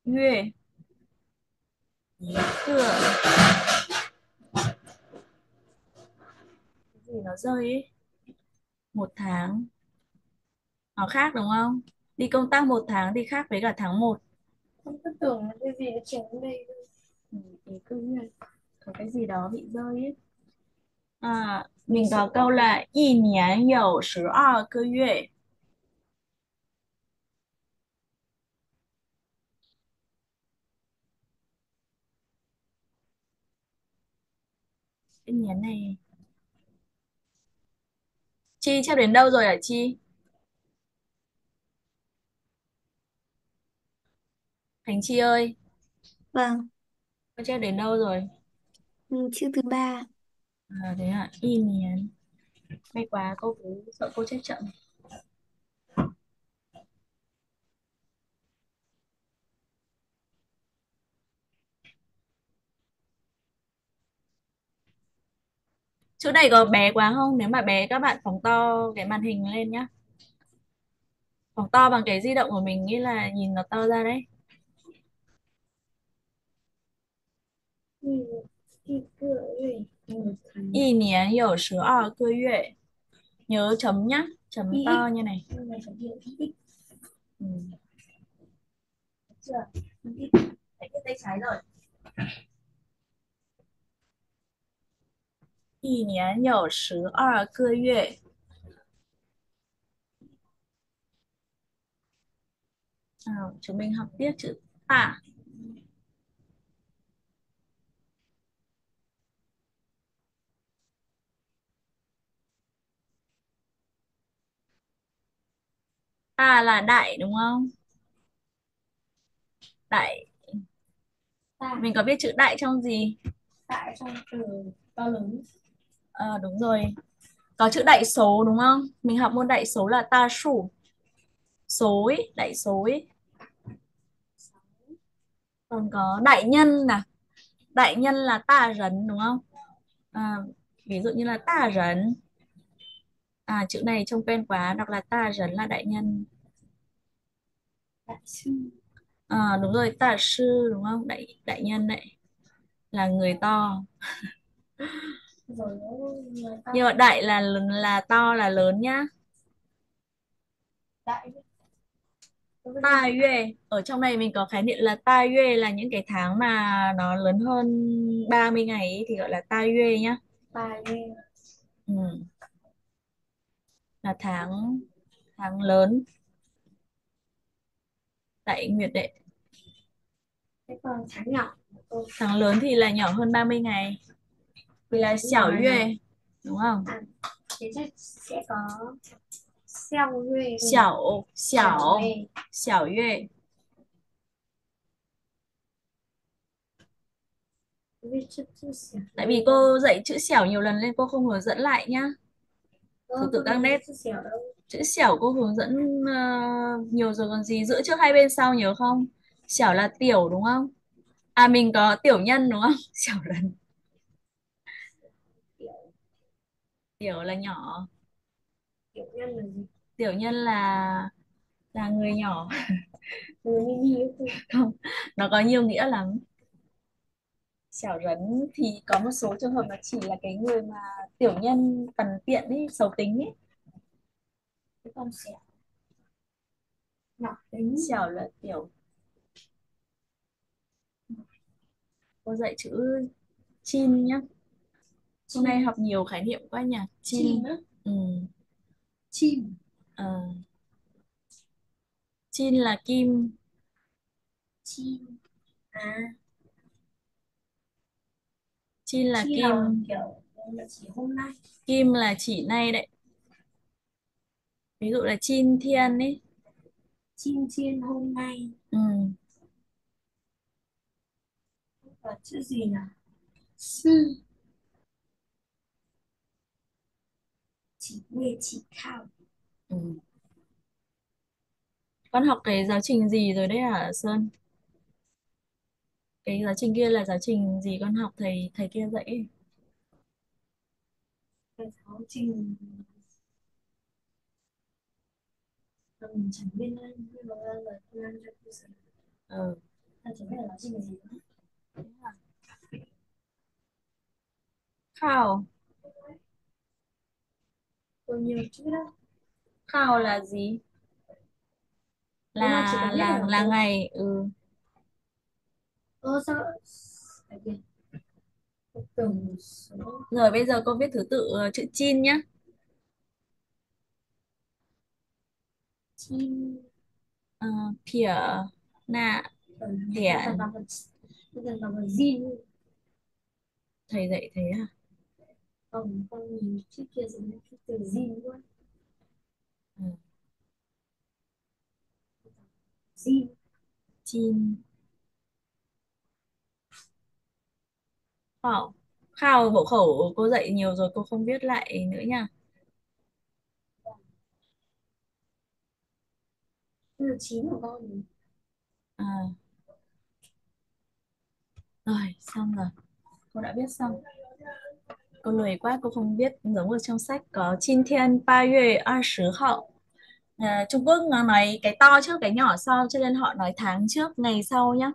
Yue. Ý cưa. Cái thì nó rơi một tháng. Nó khác đúng không? Đi công tác một tháng thì khác với cả tháng 1 không cứ tưởng là cái gì nó chuyển đến đây ừ, thì cứ có cái gì đó bị rơi ấy. À mình có câu là y niên dầu sử ở cơ yue cái này Chi chép đến đâu rồi hả Chi? Thành Chi ơi, vâng con chép đến đâu rồi? ừ, chữ thứ ba À, thế à, y miền. May quá, cô cứ sợ cô chép chậm. chỗ này có bé quá không? Nếu mà bé các bạn phóng to cái màn hình lên nhá. Phóng to bằng cái di động của mình nghĩ là nhìn nó to ra đấy. Y niên hiểu sứ ở cơ yue nhớ chấm nhá chấm to như này. Ừ. Đấy, cái tay trái rồi. 一年有十二个月. À, chúng mình học tiếp chữ tạ. Tạ là đại đúng không? Đại. tại Mình có biết chữ đại trong gì? tại trong từ to lớn Ờ, đúng rồi. Có chữ đại số đúng không? Mình học môn đại số là ta sủ. Số ấy, đại số ấy. Còn có đại nhân nè. Đại nhân là ta rấn đúng không? À, ví dụ như là ta rấn. À, chữ này trông quen quá, đọc là ta rấn là đại nhân. À, đúng rồi, ta sư đúng không? Đại đại nhân đấy là người to. ta Nhưng mà đại là là to là lớn nhá. đại Ta yue ở trong này mình có khái niệm là ta yue là những cái tháng mà nó lớn hơn 30 ngày ấy, thì gọi là ta yue nhá. tài nguyên Ừ. Là tháng tháng lớn tại Nguyệt đệ. thế còn tháng nhỏ Tháng lớn thì là nhỏ hơn 30 ngày. Thì là xảo yue đúng không? thế chắc sẽ có xeo nguyên Xảo xảo xảo yue. Tại vì cô dạy chữ xẻo nhiều lần nên cô không hướng dẫn lại nhá. Ờ, thứ tự các nét. chữ xẻo cô hướng dẫn ờ, nhiều rồi còn gì. Giữa trước hai bên sau nhớ không? Xẻo là tiểu đúng không? À mình có tiểu nhân đúng không? Xẻo lần. Tiểu là nhỏ. tiểu nhân là gì Tiểu nhân là là người nhỏ. người mini Không, nó có nhiều nghĩa lắm. Xẻo rấn thì có một số trường hợp nó chỉ là cái người mà tiểu nhân tần tiện ấy, xấu tính ấy. cái con xẻo ngọc tính Xẻo là tiểu. Cô dạy chữ chin nhá. Hôm nay học nhiều khái niệm quá nhỉ. Chim á Ừ. chim Ờ. Chin là kim. chim à Chin là chi kim. là kiểu là chỉ hôm nay Kim là chỉ nay đấy. Ví dụ là chin thiên ấy. chim chiên hôm nay Ừ. và chữ gì nào sư chỉ về chỉ khảo Ừ. Con học cái giáo trình gì rồi đấy hả Sơn? Cái giáo trình kia là giáo trình gì con học thầy thầy kia dạy ấy. cái giáo trình mình chẳng biết nữa nhưng mà là cho cô giáo ta chỉ biết là giáo trình gì nữa Khao. Tôi nhiều chữ đó Khao là gì? Là là là ngày. Ừ. ơ sao một số Rồi bây giờ cô viết thứ tự ờ, chữ chin nhá. chim Ờ, Pỉa. Nạ. Zin Thầy dạy thế à? Không con nhìn chữ kia giống như cái từ zin luôn Ừ. zin Chin. Khảo. Khảo hộ khẩu cô dạy nhiều rồi cô không viết lại nữa nha. Giờ chín của con À. Rồi, xong rồi. Cô đã viết xong Cô lười quá, cô không viết giống ở trong sách có Chin Thiên Ba Yue二十号. À, Trung Quốc nó nói cái to trước cái nhỏ sau cho nên họ nói tháng trước ngày sau nhá.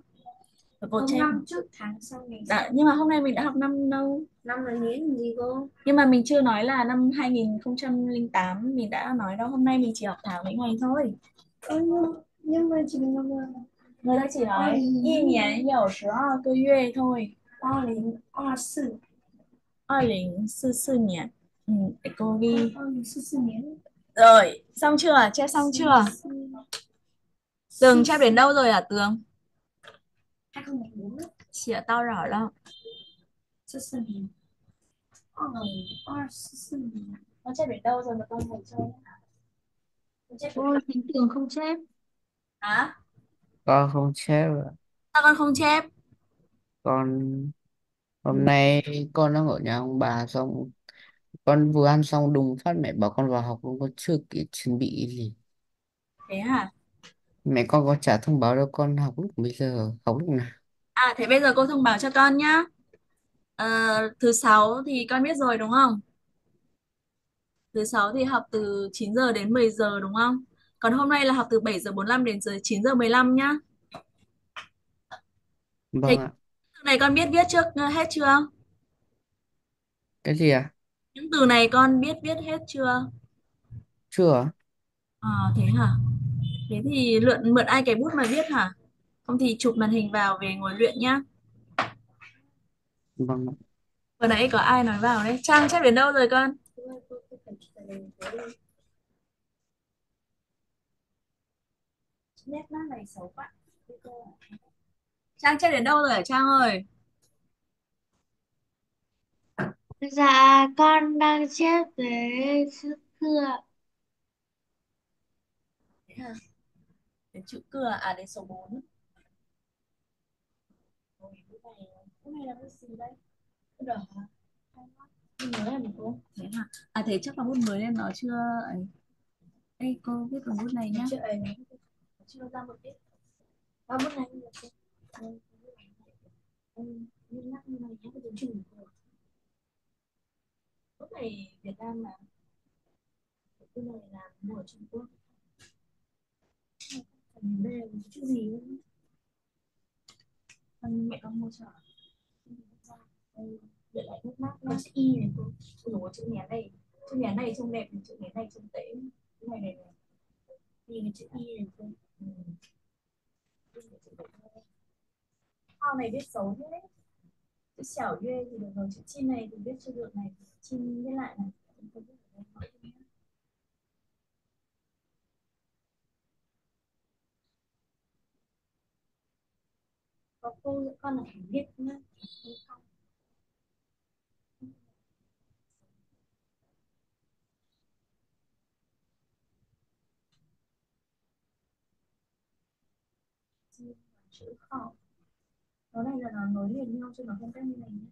Và cô không chép. năm trước tháng sau ngày Đã, sau nhưng mà hôm nay mình đã học năm đâu. năm là nghĩa là gì cô Nhưng mà mình chưa nói là năm 2008 mình đã nói đâu. Hôm nay mình chỉ học tháng mấy ngày thôi. ơ nhưng nhưng mà chỉ là là Người ta chỉ nói Ôi. y niên有十二个月 thôi. 二零二四 二零四四年 Rồi, xong chưa? Chép xong chưa? Tường chép đến đâu rồi hả Tường? hai không một bốn Xỉa tao rõ lắm. 四四年二二四四年 Con chép đến đâu rồi mà con ngồi chơi? Con chép đến Ôi, Thánh Tường không chép. Hả? con không chép ạ. Sao con không chép? con hôm nay con đang ở nhà ông bà xong con vừa ăn xong đùng phát mẹ bảo con vào học con có chưa kịp chuẩn bị gì. Thế hả? Mẹ con có trả thông báo đâu con học lúc mấy giờ học lúc nào? À thế bây giờ cô thông báo cho con nhá. Ờ, thứ sáu thì con biết rồi đúng không? Thứ sáu thì học từ 9 giờ đến 10 giờ đúng không? Còn hôm nay là học từ 7 giờ 45 đến giờ 9 giờ 15 nhá. Vâng ạ này con biết viết trước ờ, hết chưa? Cái gì ạ những từ này con biết viết hết chưa? Chưa. À, thế hả? Thế thì lượn mượn ai cái bút mà viết hả? Không thì chụp màn hình vào về ngồi luyện nhá. Vâng. Ạ. vừa nãy có ai nói vào đấy? Trang chép đến đâu rồi con? Nét mát này xấu quá Trang chép đến đâu rồi hả Trang ơi? Dạ con đang chép về sức cưa. Thế hả? Đến chữ cưa à? Đến số 4 Rồi, cái này cái này là cái gì đây? Cái đỏ hả? Mới em cô thế hả? À thế chắc là bút mới em nó chưa? Ấy. Đây cô viết bằng bút này nhá. chưa ấy chưa ra một ít. À, bút này được chưa? Này nhé cái tiếng Trung này Việt Nam mà cái này là mua ở Trung Quốc Còn đây là chữ gì nữa Con mẹ con mua cho để lại nước mắt nó sẽ y này cô Ủa, có chữ nhé này chữ nhé này trông đẹp chữ nhé này trông tệ cái này này này y cái chữ y này cô ừ. Ao này biết xấu thế đấy. Chữ xẻo ghê thì được rồi, chữ chim này thì biết chưa được này chim viết lại này. Không biết ở đây có cô, con là phải biết nhá. Không chữ không nó này là nó nối liền nhau chứ nó không cách như này nhé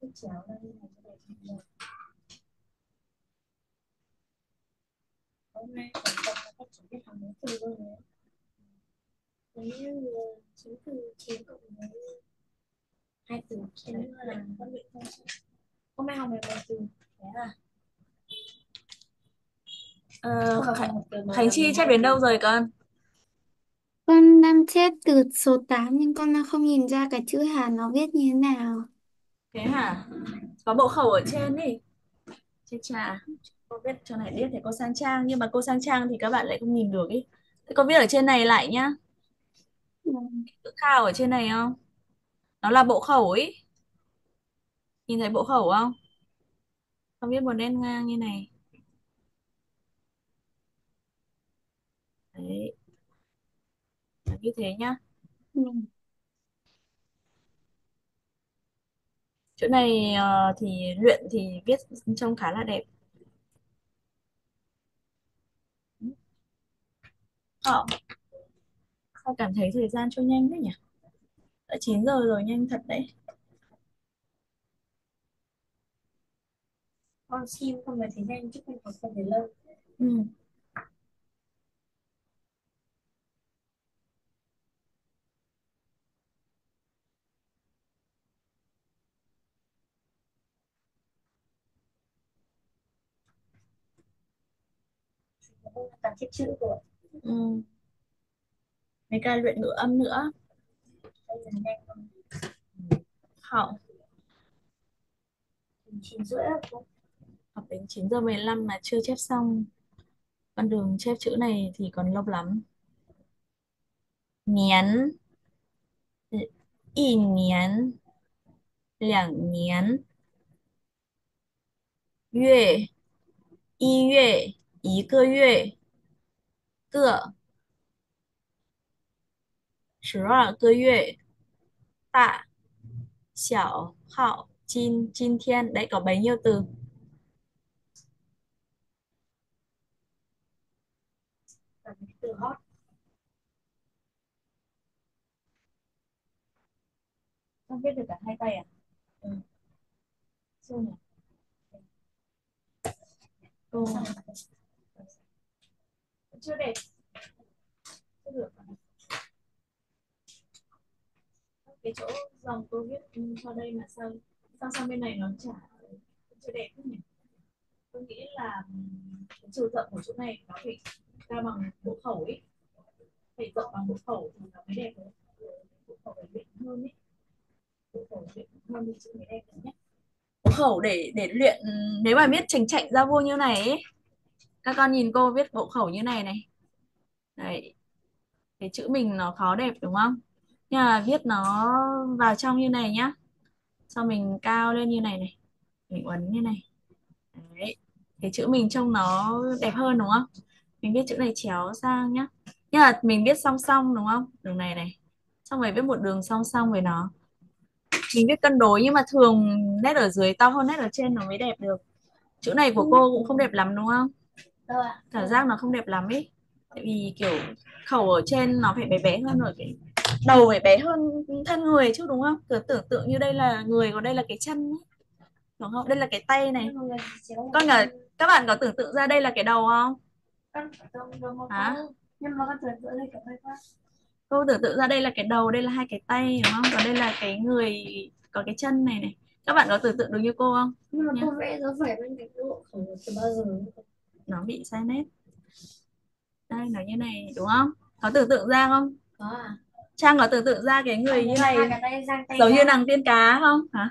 cách chéo ra như này cho đẹp như này hôm nay tổng cộng là các chỉ biết học mấy từ thôi đấy Thế ờ, chứng từ chín cộng với hai từ kia nữa là con luyện không chị hôm nay học về một từ thế à Ờ, Khánh, Khánh Chi chép đến đâu rồi con? Con đang chép từ số 8 nhưng con đang không nhìn ra cái chữ Hàn nó viết như thế nào. Thế hả? Có bộ khẩu ở trên đi. Chết chà. Cô viết cho này biết thì cô sang trang nhưng mà cô sang trang thì các bạn lại không nhìn được ý. Thế cô viết ở trên này lại nhá. Ừ. Chữ khao ở trên này không? Nó là bộ khẩu ý. Nhìn thấy bộ khẩu không? Con viết một nét ngang như này. Đấy. Là như thế nhá. Ừ. Chỗ này ờ, thì luyện thì viết trông khá là đẹp. Ờ. Sao cảm thấy thời gian trôi nhanh thế nhỉ? Đã 9 giờ rồi nhanh thật đấy. con sim không phải thế nhanh chứ không phải thế lâu Ừ. toàn chép chữ của Ừ. Mấy ca luyện ngữ âm nữa đây là nhanh không Học chín rưỡi á cô học đến 9 giờ 15 mà chưa chép xong. Con đường chép chữ này thì còn lâu lắm. Nián, y nián, 两年，月，一月，一个月，个，十二个月， tạ xiảo hạo chin chin thiên đấy có bấy nhiêu từ từ không viết được cả hai tay à ừ. Chưa đẹp chưa được Cái chỗ dòng cô viết ừ, cho đây là sao? Sao sang bên này nó chả chưa đẹp nhỉ? Tôi nghĩ là ừ, trừ chiều rộng của chỗ này nó phải ra bằng bộ khẩu ấy. Phải rộng bằng bộ khẩu thì nó mới đẹp được. bộ khẩu phải luyện hơn ấy bộ khẩu luyện hơn thì chữ mới đẹp nhé khẩu để để luyện ừ, nếu mà viết chành chạnh ra vuông như này ấy, các con nhìn cô viết bộ khẩu như này này đấy cái chữ mình nó khó đẹp đúng không nhưng mà viết nó vào trong như này nhá. Sau mình cao lên như này này. Mình uốn như này. Đấy. Cái chữ mình trông nó đẹp hơn đúng không? Mình viết chữ này chéo sang nhá. Nhưng mà mình viết song song đúng không? Đường này này. Xong rồi viết một đường song song với nó. Mình viết cân đối nhưng mà thường nét ở dưới to hơn nét ở trên nó mới đẹp được. Chữ này của cô cũng không đẹp lắm đúng không? Ạ. Cảm giác nó không đẹp lắm ý. Tại vì kiểu khẩu ở trên nó phải bé bé hơn rồi cái đầu phải bé hơn thân người chứ đúng không? Cứ tưởng tượng như đây là người còn đây là cái chân ấy. đúng không? Đây là cái tay này. Con cả các bạn có tưởng tượng ra đây là cái đầu không? Hả? nhưng mà con tưởng tượng đây cả hơi quá cô tưởng tượng ra đây là cái đầu đây là hai cái tay đúng không? Còn đây là cái người có cái chân này này. Các bạn có tưởng tượng được như cô không? Nhưng mà cô vẽ nó phải bên cạnh khẩu từ bao giờ nó bị sai nét. Đây nó như này đúng không? Có tưởng tượng ra không? Có à Trang có tưởng tượng ra cái người như này giống như nàng tiên cá không? Hả?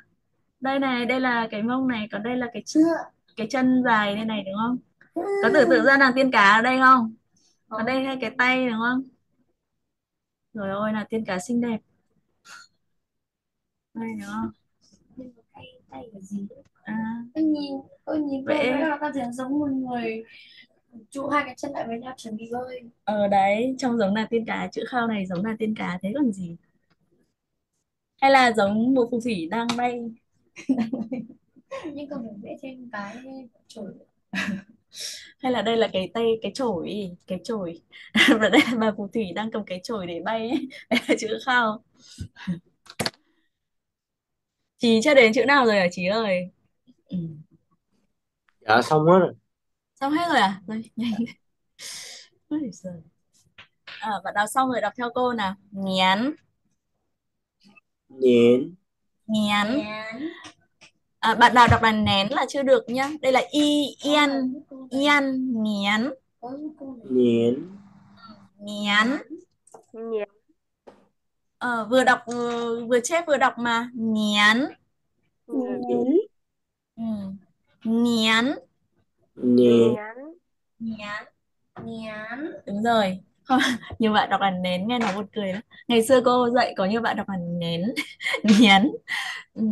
Đây này đây là cái mông này còn đây là cái chưa. cái chân dài đây này đúng không? Có tưởng tượng ra nàng tiên cá ở đây không? Ở đây hai cái tay đúng không? Rồi ôi là tiên cá xinh đẹp. Đây đúng không? Tay là gì? À, tôi nhìn tôi nhìn cô Vẽ. vẽ là con thấy giống một người trụ hai cái chân lại với nhau chuẩn bị bơi ở đấy trông giống nàng tiên cá chữ khao này giống nàng tiên cá thế còn gì hay là giống một phù thủy đang bay nhưng con phải vẽ thêm cái chổi hay là đây là cái tay cái chổi cái chổi và đây là bà phù thủy đang cầm cái chổi để bay ấy. đây là chữ khao chị chưa đến chữ nào rồi hả chị ơi ừ. Dạ xong hết rồi. Xong hết rồi à? Rồi nhanh à, bạn đọc xong rồi đọc theo cô nào? Nhán. Nhện. nhán. Nhán. à, bạn nào đọc là nén là chưa được nhá. Đây là y yên yên Nhện. nhán. Nhén ờ, vừa đọc vừa, vừa chép vừa đọc mà. Nhán. Nhén nhén nhán. Nhán. Đúng rồi. Nhiều bạn đọc là nén nghe nó buồn cười lắm. Ngày xưa cô dạy có nhiều bạn đọc là nén nhén ừ.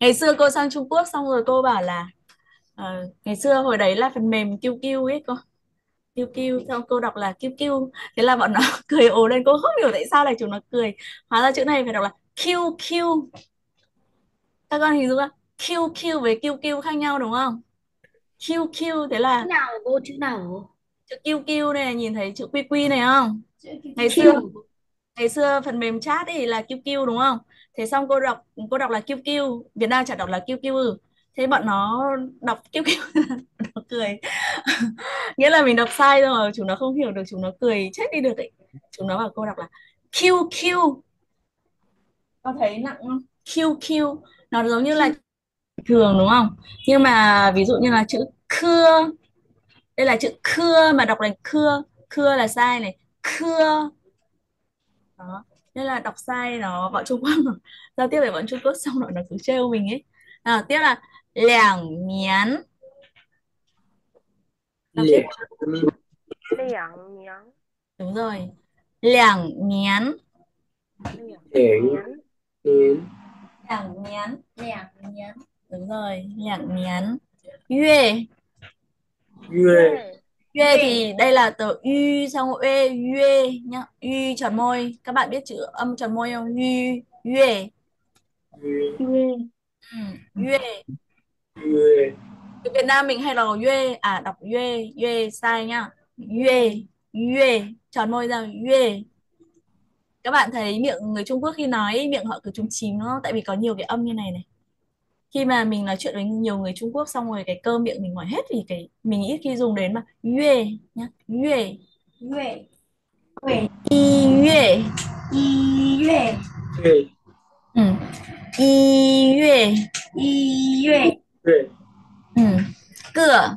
ngày xưa cô sang Trung Quốc xong rồi cô bảo là ờ, ngày xưa hồi đấy là phần mềm QQ ấy cô. QQ xong cô đọc là QQ thế là bọn nó cười ồ lên cô không hiểu tại sao lại chúng nó cười. Hóa ra chữ này phải đọc là QQ các con hình dung không? QQ với QQ khác nhau đúng không QQ thế là chữ nào cô? Chữ nào chữ QQ này này, nhìn thấy chữ QQ này không? Chữ ngày xưa ngày xưa phần mềm chat ấy là QQ đúng không? Thế xong cô đọc cô đọc là QQ Việt Nam chả đọc là QQ thế bọn nó đọc QQ nó cười. Nghĩa là mình đọc sai rồi chúng nó không hiểu được chúng nó cười chết đi được ấy. Chúng nó bảo cô đọc là QQ con thấy nặng không? QQ nó giống như là thường đúng không? Nhưng mà ví dụ như là chữ cưa đây là chữ cưa mà đọc là cưa cưa là sai này cưa đó nên là đọc sai nó bọn Trung Quốc mà giao tiếp với bọn Trung Quốc xong rồi nó cứ trêu mình ấy. Nào tiếp là lẻng Lẹn. liảng nhén đúng rồi. Lẻng Lẹn. nhén Nhện. lẻng mián lẻng nhán đúng rồi lẻng mián yue. Duê. yue thì đây là từ y xong uê yue nhá. Y tròn môi. Các bạn biết chữ âm tròn môi không? Y yue. Duê. ừ, yue. Ở Việt Nam mình hay đọc yue. À đọc yue. Yue sai nhá. Yue yue. Tròn môi ra yue. Các bạn thấy miệng người Trung Quốc khi nói miệng họ cứ trúng chím không? Tại vì có nhiều cái âm như này này khi mà mình nói chuyện với nhiều người Trung Quốc xong rồi cái cơ miệng mình ngoài hết thì cái mình ít khi dùng đến mà yue nhá. Yue. Yue. Yue. Yue. Yue. Yue. ừ. yue. Yue. Yue. ừ. cửa.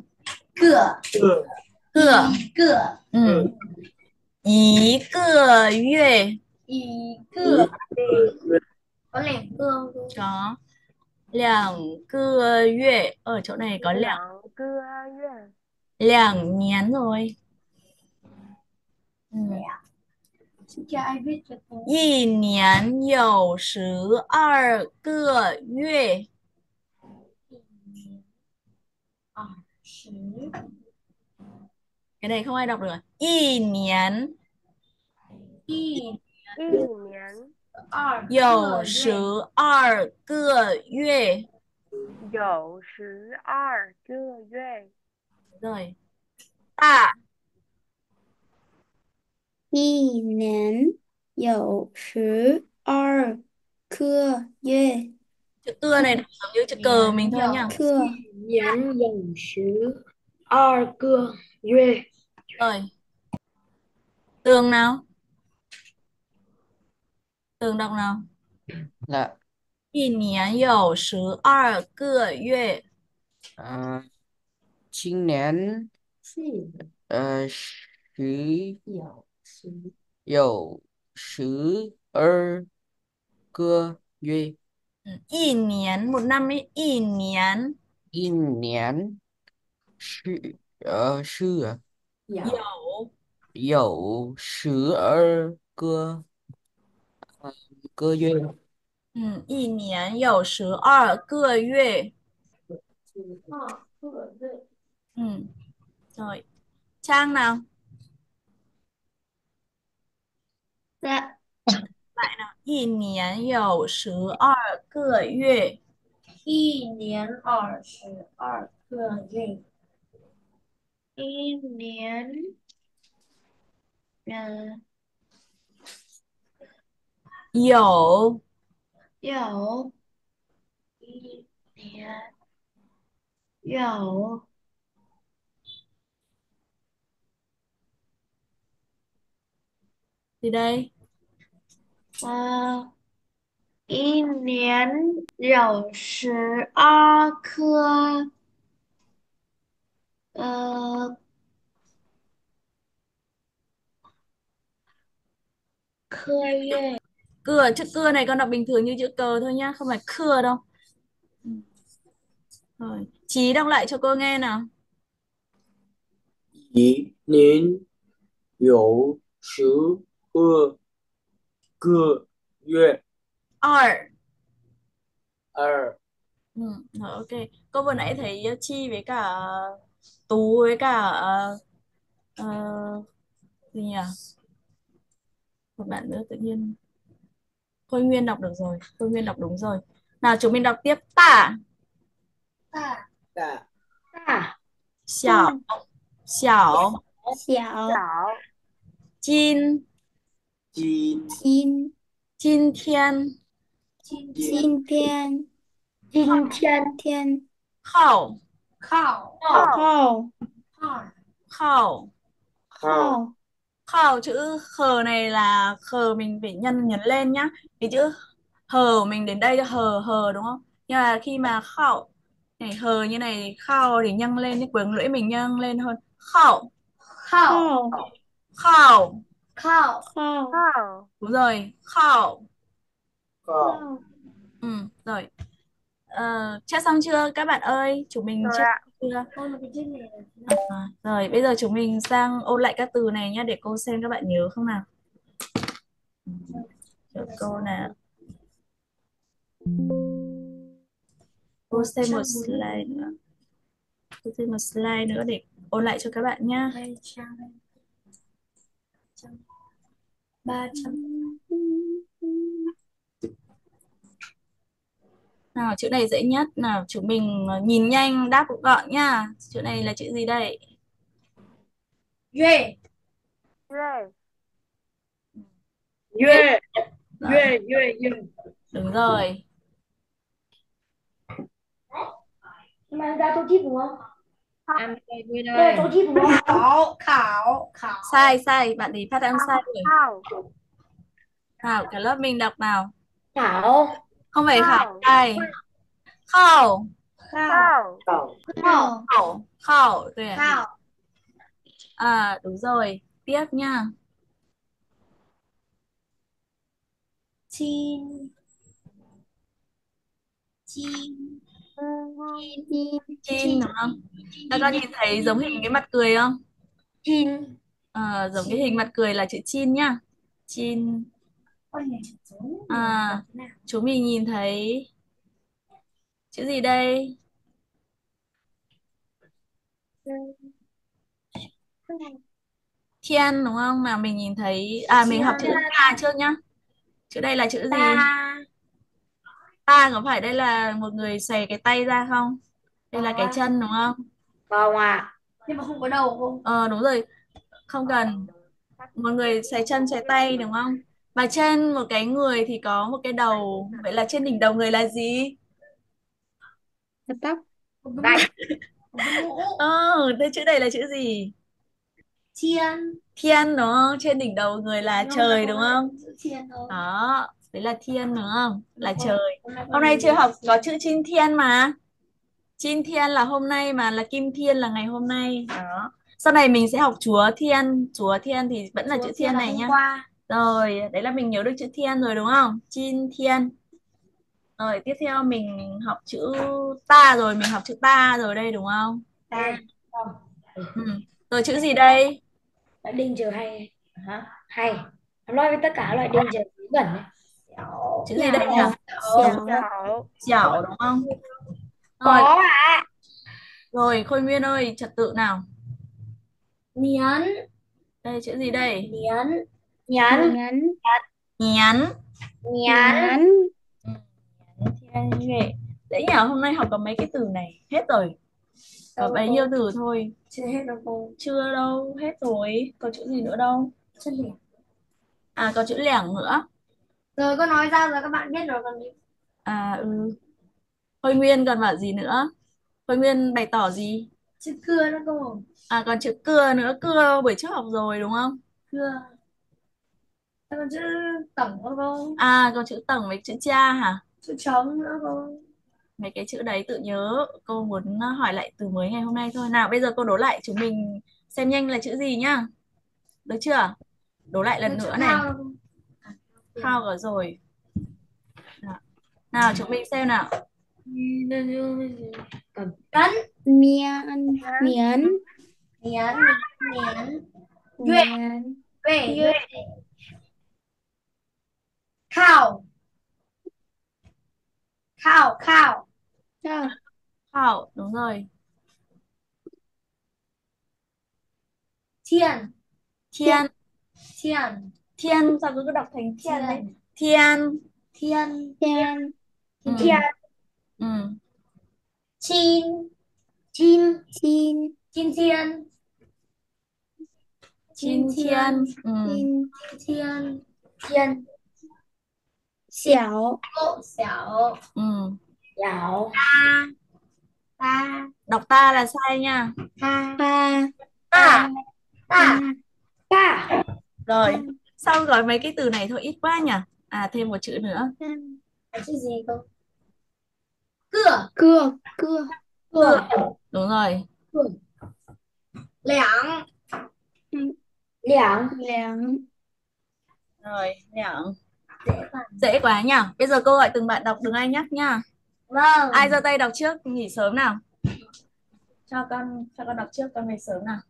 Cửa. Cửa. cửa. Cửa. Ừ. ý cửa. Yue. Y cửa. Yue. có cưa không? có 两个月ở chỗ này có l两Lặng cưa duyên. l两年rồi ừ. Xin cho ai viết cho tôi 一年有十二个月 ở十 cái này không ai đọc được à? 一年一一年二 有十二个月有十二个月。 rồi ta 一年有十二个月， chữ cưa này giống như chữ cờ mình thôi nhá 个年有十二个月 rồi tường nào tường đọc nào là 一年有十二个月 à, 今年呃十有十二个月， ừ. 一年 một năm ấy 一年一年是呃是啊有有十二个呃 个月，嗯，一年有十二个月。Ừ. Rồi. Trang nào? dạ 一年有十二个月。一年二十二个月一年，嗯，有有一年有 gì đây? 呃，一年有十二颗，呃，颗月， cưa chữ cưa này con đọc bình thường như chữ cờ thôi nhá không phải cưa đâu. Ừ. Rồi chí đọc lại cho cô nghe nào. Chí nên yếu sứ ơ cưa yue. Er er ừ, rồi, ok. Cô vừa nãy thấy chi với cả tú với cả uh, gì nhỉ? Một bạn nữa tự nhiên. Khôi Nguyên đọc được rồi, Khôi Nguyên đọc đúng rồi. Nào chúng mình đọc tiếp tả. À? Tả. Tả. Tả. À? Xảo. Xảo. Xảo. Jin. Jin. Jin. Jin Thiên. Jin Thiên. Jin Thiên. Thiên. Khảo. Khảo. Khảo. Khảo. Khảo khờ chữ khờ này là khờ mình phải nhân nhấn lên nhá. Cái chữ hờ mình đến đây hờ hờ đúng không? Nhưng mà khi mà khẩu này hờ như này khao thì nhân lên cái cuống lưỡi mình nhân lên hơn khẩu khẩu khẩu khẩu khẩu đúng rồi. Khẩu khẩu ừ rồi. Ờ, chắc xong chưa? Các bạn ơi chúng mình rồi chưa ạ. À, rồi, bây giờ chúng mình sang ôn lại các từ này nhé để cô xem các bạn nhớ không nào. Ừ, Cho cô nào. Cô xem một slide nữa. Cô xem một slide nữa để ôn lại cho các bạn nhá ba trăm nào, chữ này dễ nhất. Nào, chúng mình ờ, nhìn nhanh, đáp gọn nha. Chữ này là chữ gì đây? Yue, Rồi, yue, yue, yue. đúng rồi. Mà ra câu chip đúng không? Đây câu chip đúng không? Khảo, khảo, khảo. Sai, sai, bạn ấy phát âm sai rồi. khảo Nào, cả lớp mình đọc nào. Khảo, Không phải khảo sai. Khảo, khảo, khảo khảo, khảo. Rồi à? khảo. À, đúng rồi. Tiếp nha. Chin, chin, Chim. Chin đúng không? Các con nhìn thấy giống hình cái mặt cười không? chin. Ờ, giống cái hình mặt cười là chữ chin nhá. Chin. À, chúng mình nhìn thấy chữ gì đây? Thiên đúng không? Mà mình nhìn thấy à mình học chữ ta trước nhá. Chữ đây là chữ gì? ta, có phải đây là một người xòe cái tay ra không? Đây là cái chân đúng không? vâng ạ. Nhưng mà không có đầu không? Ờ đúng rồi. Không cần. Một người xòe chân xòe tay đúng không? Và trên một cái người thì có một cái đầu. Vậy là trên đỉnh đầu người là gì? Tóc. Mũ. Ờ, đây chữ đây là chữ gì? Thiên. Thiên đúng không? Trên đỉnh đầu người là trời đúng không? Thiên thôi. Đó, đấy là thiên đúng không? Là Đúng trời. Hôm nay Hôm nay chưa học có chữ Chin Thiên mà. Chin Thiên là hôm nay mà là Kim Thiên là ngày hôm nay. Đó. Sau này mình sẽ học Chúa Thiên. Chúa Thiên thì vẫn là chữ Thiên này nhá. Qua. Rồi, đấy là mình nhớ được chữ Thiên rồi đúng không? Chin Thiên. Rồi, tiếp theo mình học chữ ta rồi, mình học chữ ta rồi đây đúng không? Ta. Ừ. Rồi chữ gì đây? Loại đinh chờ hay. Hả? Hay. Nó nói với tất cả loại đinh gần đấy. Chữ gì đây nhỉ? Khảo Chảo đúng không? Rồi, Có ạ. rồi Khôi Nguyên ơi, trật tự nào. Miến. Đây chữ gì đây? Miến. Nhắn. Nhắn. Nhắn. Nghệ. Dễ nhỉ, hôm nay học có mấy cái từ này hết rồi. Có bấy nhiêu từ thôi. Chưa hết đâu cô. Chưa đâu, hết rồi. Có chữ gì nữa đâu. Chân liền. À, có chữ lẻng nữa. Rồi có nói ra rồi các bạn biết rồi còn gì. À, ừ. Khôi Nguyên còn bảo gì nữa? Khôi Nguyên bày tỏ gì? Chữ cưa đó cô. À, còn chữ cưa nữa. Cưa buổi trước học rồi đúng không? Cưa. Còn chữ tổng đó cô. À, còn chữ tầng với chữ cha hả? Chữ trống nữa cô. Mấy cái chữ đấy tự nhớ. Cô muốn hỏi lại từ mới ngày hôm nay thôi. Nào, bây giờ cô đố lại chúng mình xem nhanh là chữ gì nhá. Được chưa? Đố lại lần nữa này. Khao có rồi. Nào, nào chúng mình xem nào. Cầm cấn. Miên. Miến. Miến. Miến. Miến. Khao. Khao. Khao. Sao? Khảo, đúng rồi. Thiên. Thiên, Thiên. thiên sao cứ đọc thành thiên đấy? Thiên. Thiên. Thiên. Ừ. Thiên. Ừ. Chin. Chin. Chim. Chin thiên. Chin thiên. Ừ. Chim. Thiên. Thiên. Cô. Xẻo. Ừ. Xẻo. Ta. Ta. Đọc ta là sai nha. Ta. Ta. Pa. Ta. Rồi, sau gói mấy cái từ này thôi ít quá nhỉ? À thêm một chữ nữa. Là chữ gì cô? Cưa. Cưa. Cưa. Cưa. Đúng rồi. Lẻng. Lẻng. Lẻng. Rồi, lẻng. Dễ quá. Dễ quá nhỉ? Bây giờ cô gọi từng bạn đọc đừng ai nhắc nha. Vâng. Ai giơ tay đọc trước nghỉ sớm nào. Cho con cho con đọc trước con về sớm nào.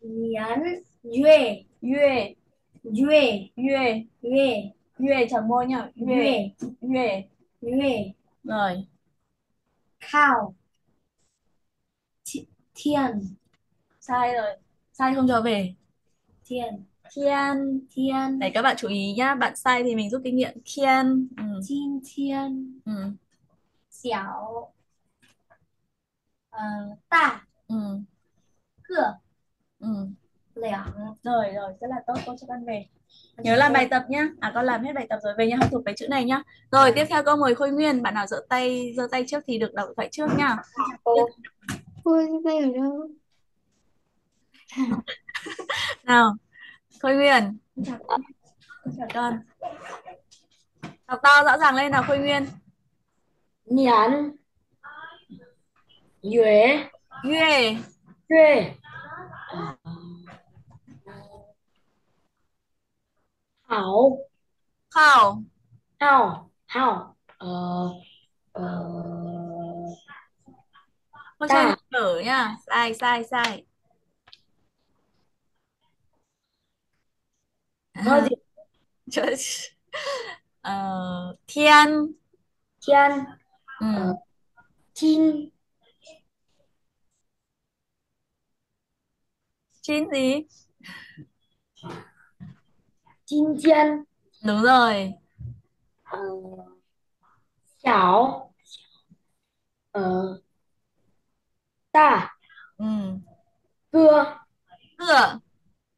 Miến. Duệ. Yue, Duệ. yue, Duệ. yue chấm môi nhá. Yue, Duệ. yue. Duệ. Rồi, Khao. Thi- Thiên. sai rồi. Sai không cho về. Thiên. Thiên. Thiên. Này các bạn chú ý nhá, bạn sai thì mình rút kinh nghiệm. Thiên. Ừ. Chin thiên. Ừ. Xẻo. Ờ, ta. Ừ. Cưa. Ừ. 两 Rồi rồi, rất là tốt, cô cho con về. Nhớ làm bài tập nhá. À con làm hết bài tập rồi về nhá, học thuộc cái chữ này nhá. Rồi tiếp theo câu mời Khôi Nguyên, bạn nào giơ tay giơ tay trước thì được đọc thoại trước nhá. cô Ôi, đây ở đâu? Nào, Khôi Nguyên. chào con Chào con. Đọc to rõ ràng lên nào Khôi Nguyên. nhãn Duệ Yue, Duệ Hảo. Khảo, Hảo. Hảo. Ờ Ờ. Nhắc nhở nhá. Sai sai sai. Nói gì? Chữ- Ờ, thiên, Thiên. Ừ, Ờ. Chín chín gì? Chín thiên. Đúng rồi. Ờ Chảo Ờ Ta. Ừ. Cưa. Cửa,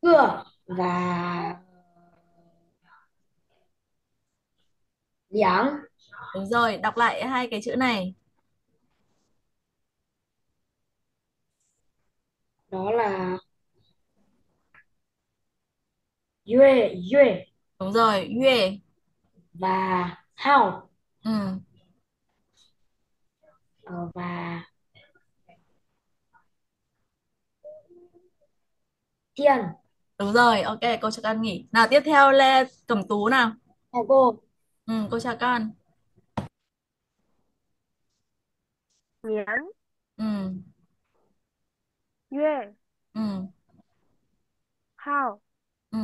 Cưa. Và Liang đúng rồi. Đọc lại hai cái chữ này. Đó là Duệ Duệ Đúng rồi. Yue, Và Hảo ừ. Ờ, Và Thiên Đúng rồi. Ok, cô cho con nghỉ. Nào tiếp theo Lê Cẩm Tú nào. Chào cô Ừ, cô chào con. nhãn Ừ, Yue ừ, Hao ừ.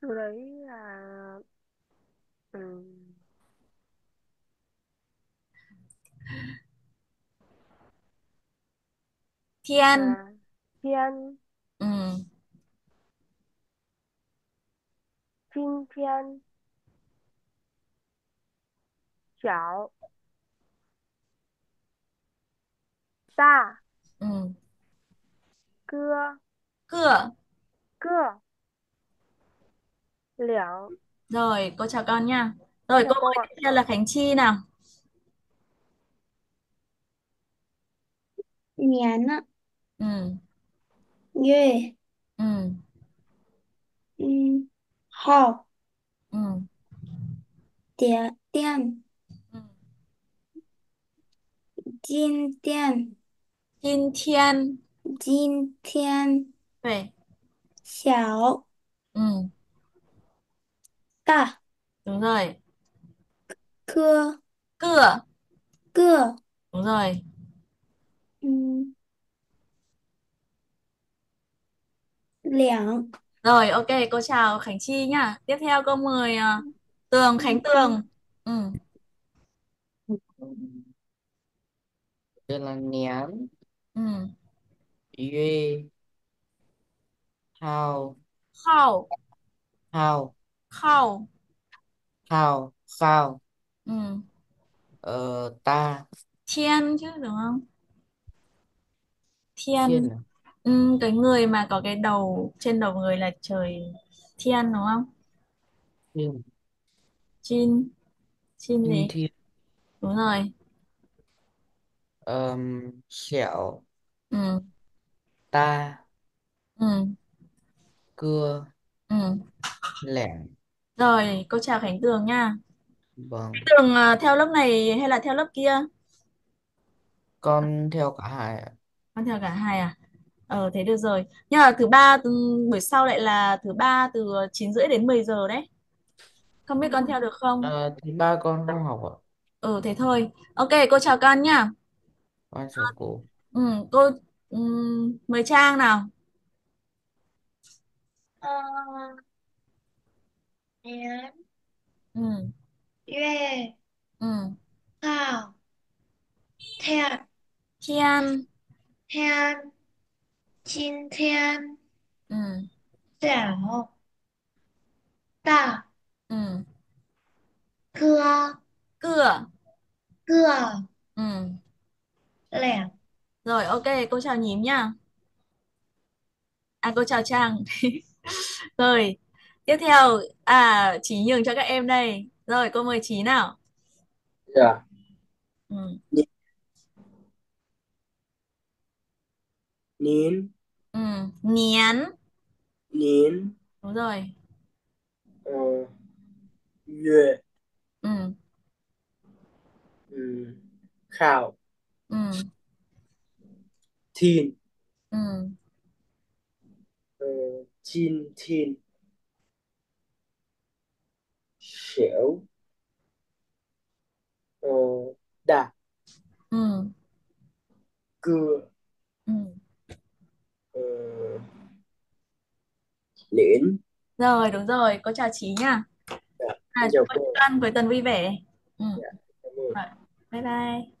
từ đấy là ừm, Thiên, là thiên chim thiên chảo ta ừ. cưa Cửa. cưa liảng Rồi, cô chào con nha. Rồi, Chào cô mời tiếp theo là Khánh Chi nào. Nhãn ạ. Ừ, Duệ. ừ, Ừ. Hảo. ừ, Tiền. Tiền. ừ. Jin tiền. Thiên Thiên. Jin thiên. Về. Xảo. Ừ, Ta. đúng rồi. Cưa. Cửa. Cưa. Đúng rồi. Ừ. Liảng. Rồi, ok, cô chào Khánh Chi nhá. Tiếp theo câu mời à, Tường, Khánh Tường. Ừ, Đây là nhãn ừ. Yue Hao Khao, Hao khao. Hao Khao Ừ. Ờ Ta Thiên chứ đúng không? Thiên. Thiên à? Ừ, cái người mà có cái đầu trên đầu người là trời thiên đúng không? Thiên Chin. Chin Thiên gì? Thiên Đúng rồi. Ờm, Xẻo Ừ, Ta ừ, Cưa ừ. Lẻng Rồi, cô chào Khánh Tường nha. Vâng Tường à, theo lớp này hay là theo lớp kia? Con theo cả hai ạ Con theo cả hai à? Ờ thế được rồi. Nhưng mà thứ ba từ, buổi sau lại là thứ ba từ 9 rưỡi đến 10 giờ đấy. Không biết con theo được không? Ờ, Thứ ba con không học ạ Ừ thế thôi. Ok, cô chào con nha. Con chào cô Ừ, cô ừ, mời Trang nào. Ờ. Nhãn. Ừ, Duệ. ừ. Hảo. Thiện. Thiên. Thiên. Jin thiên. Ừ, Xảo. Ta. ừ. Cưa. Cửa. Cưa. Ừ. Lẻng. Rồi ok, cô chào nhím nha. À cô chào Trang. Rồi, tiếp theo à Chí nhường cho các em đây. Rồi, cô mời Chí nào. dạ Ừ. nín Ừ. Nín Đúng rồi. ờ, duyệt Ừ. ừ, khảo Ừ. thiên Ừ. ờ, chin thiên xẻo ờ, đạt Ừ. cưa Ừ. ờ, liễn Rồi, đúng rồi. Cô chào Chí nha. dạ À, chào cô cuối tuần vui vẻ. Ừ. dạ cảm ơn Rồi, bye bye.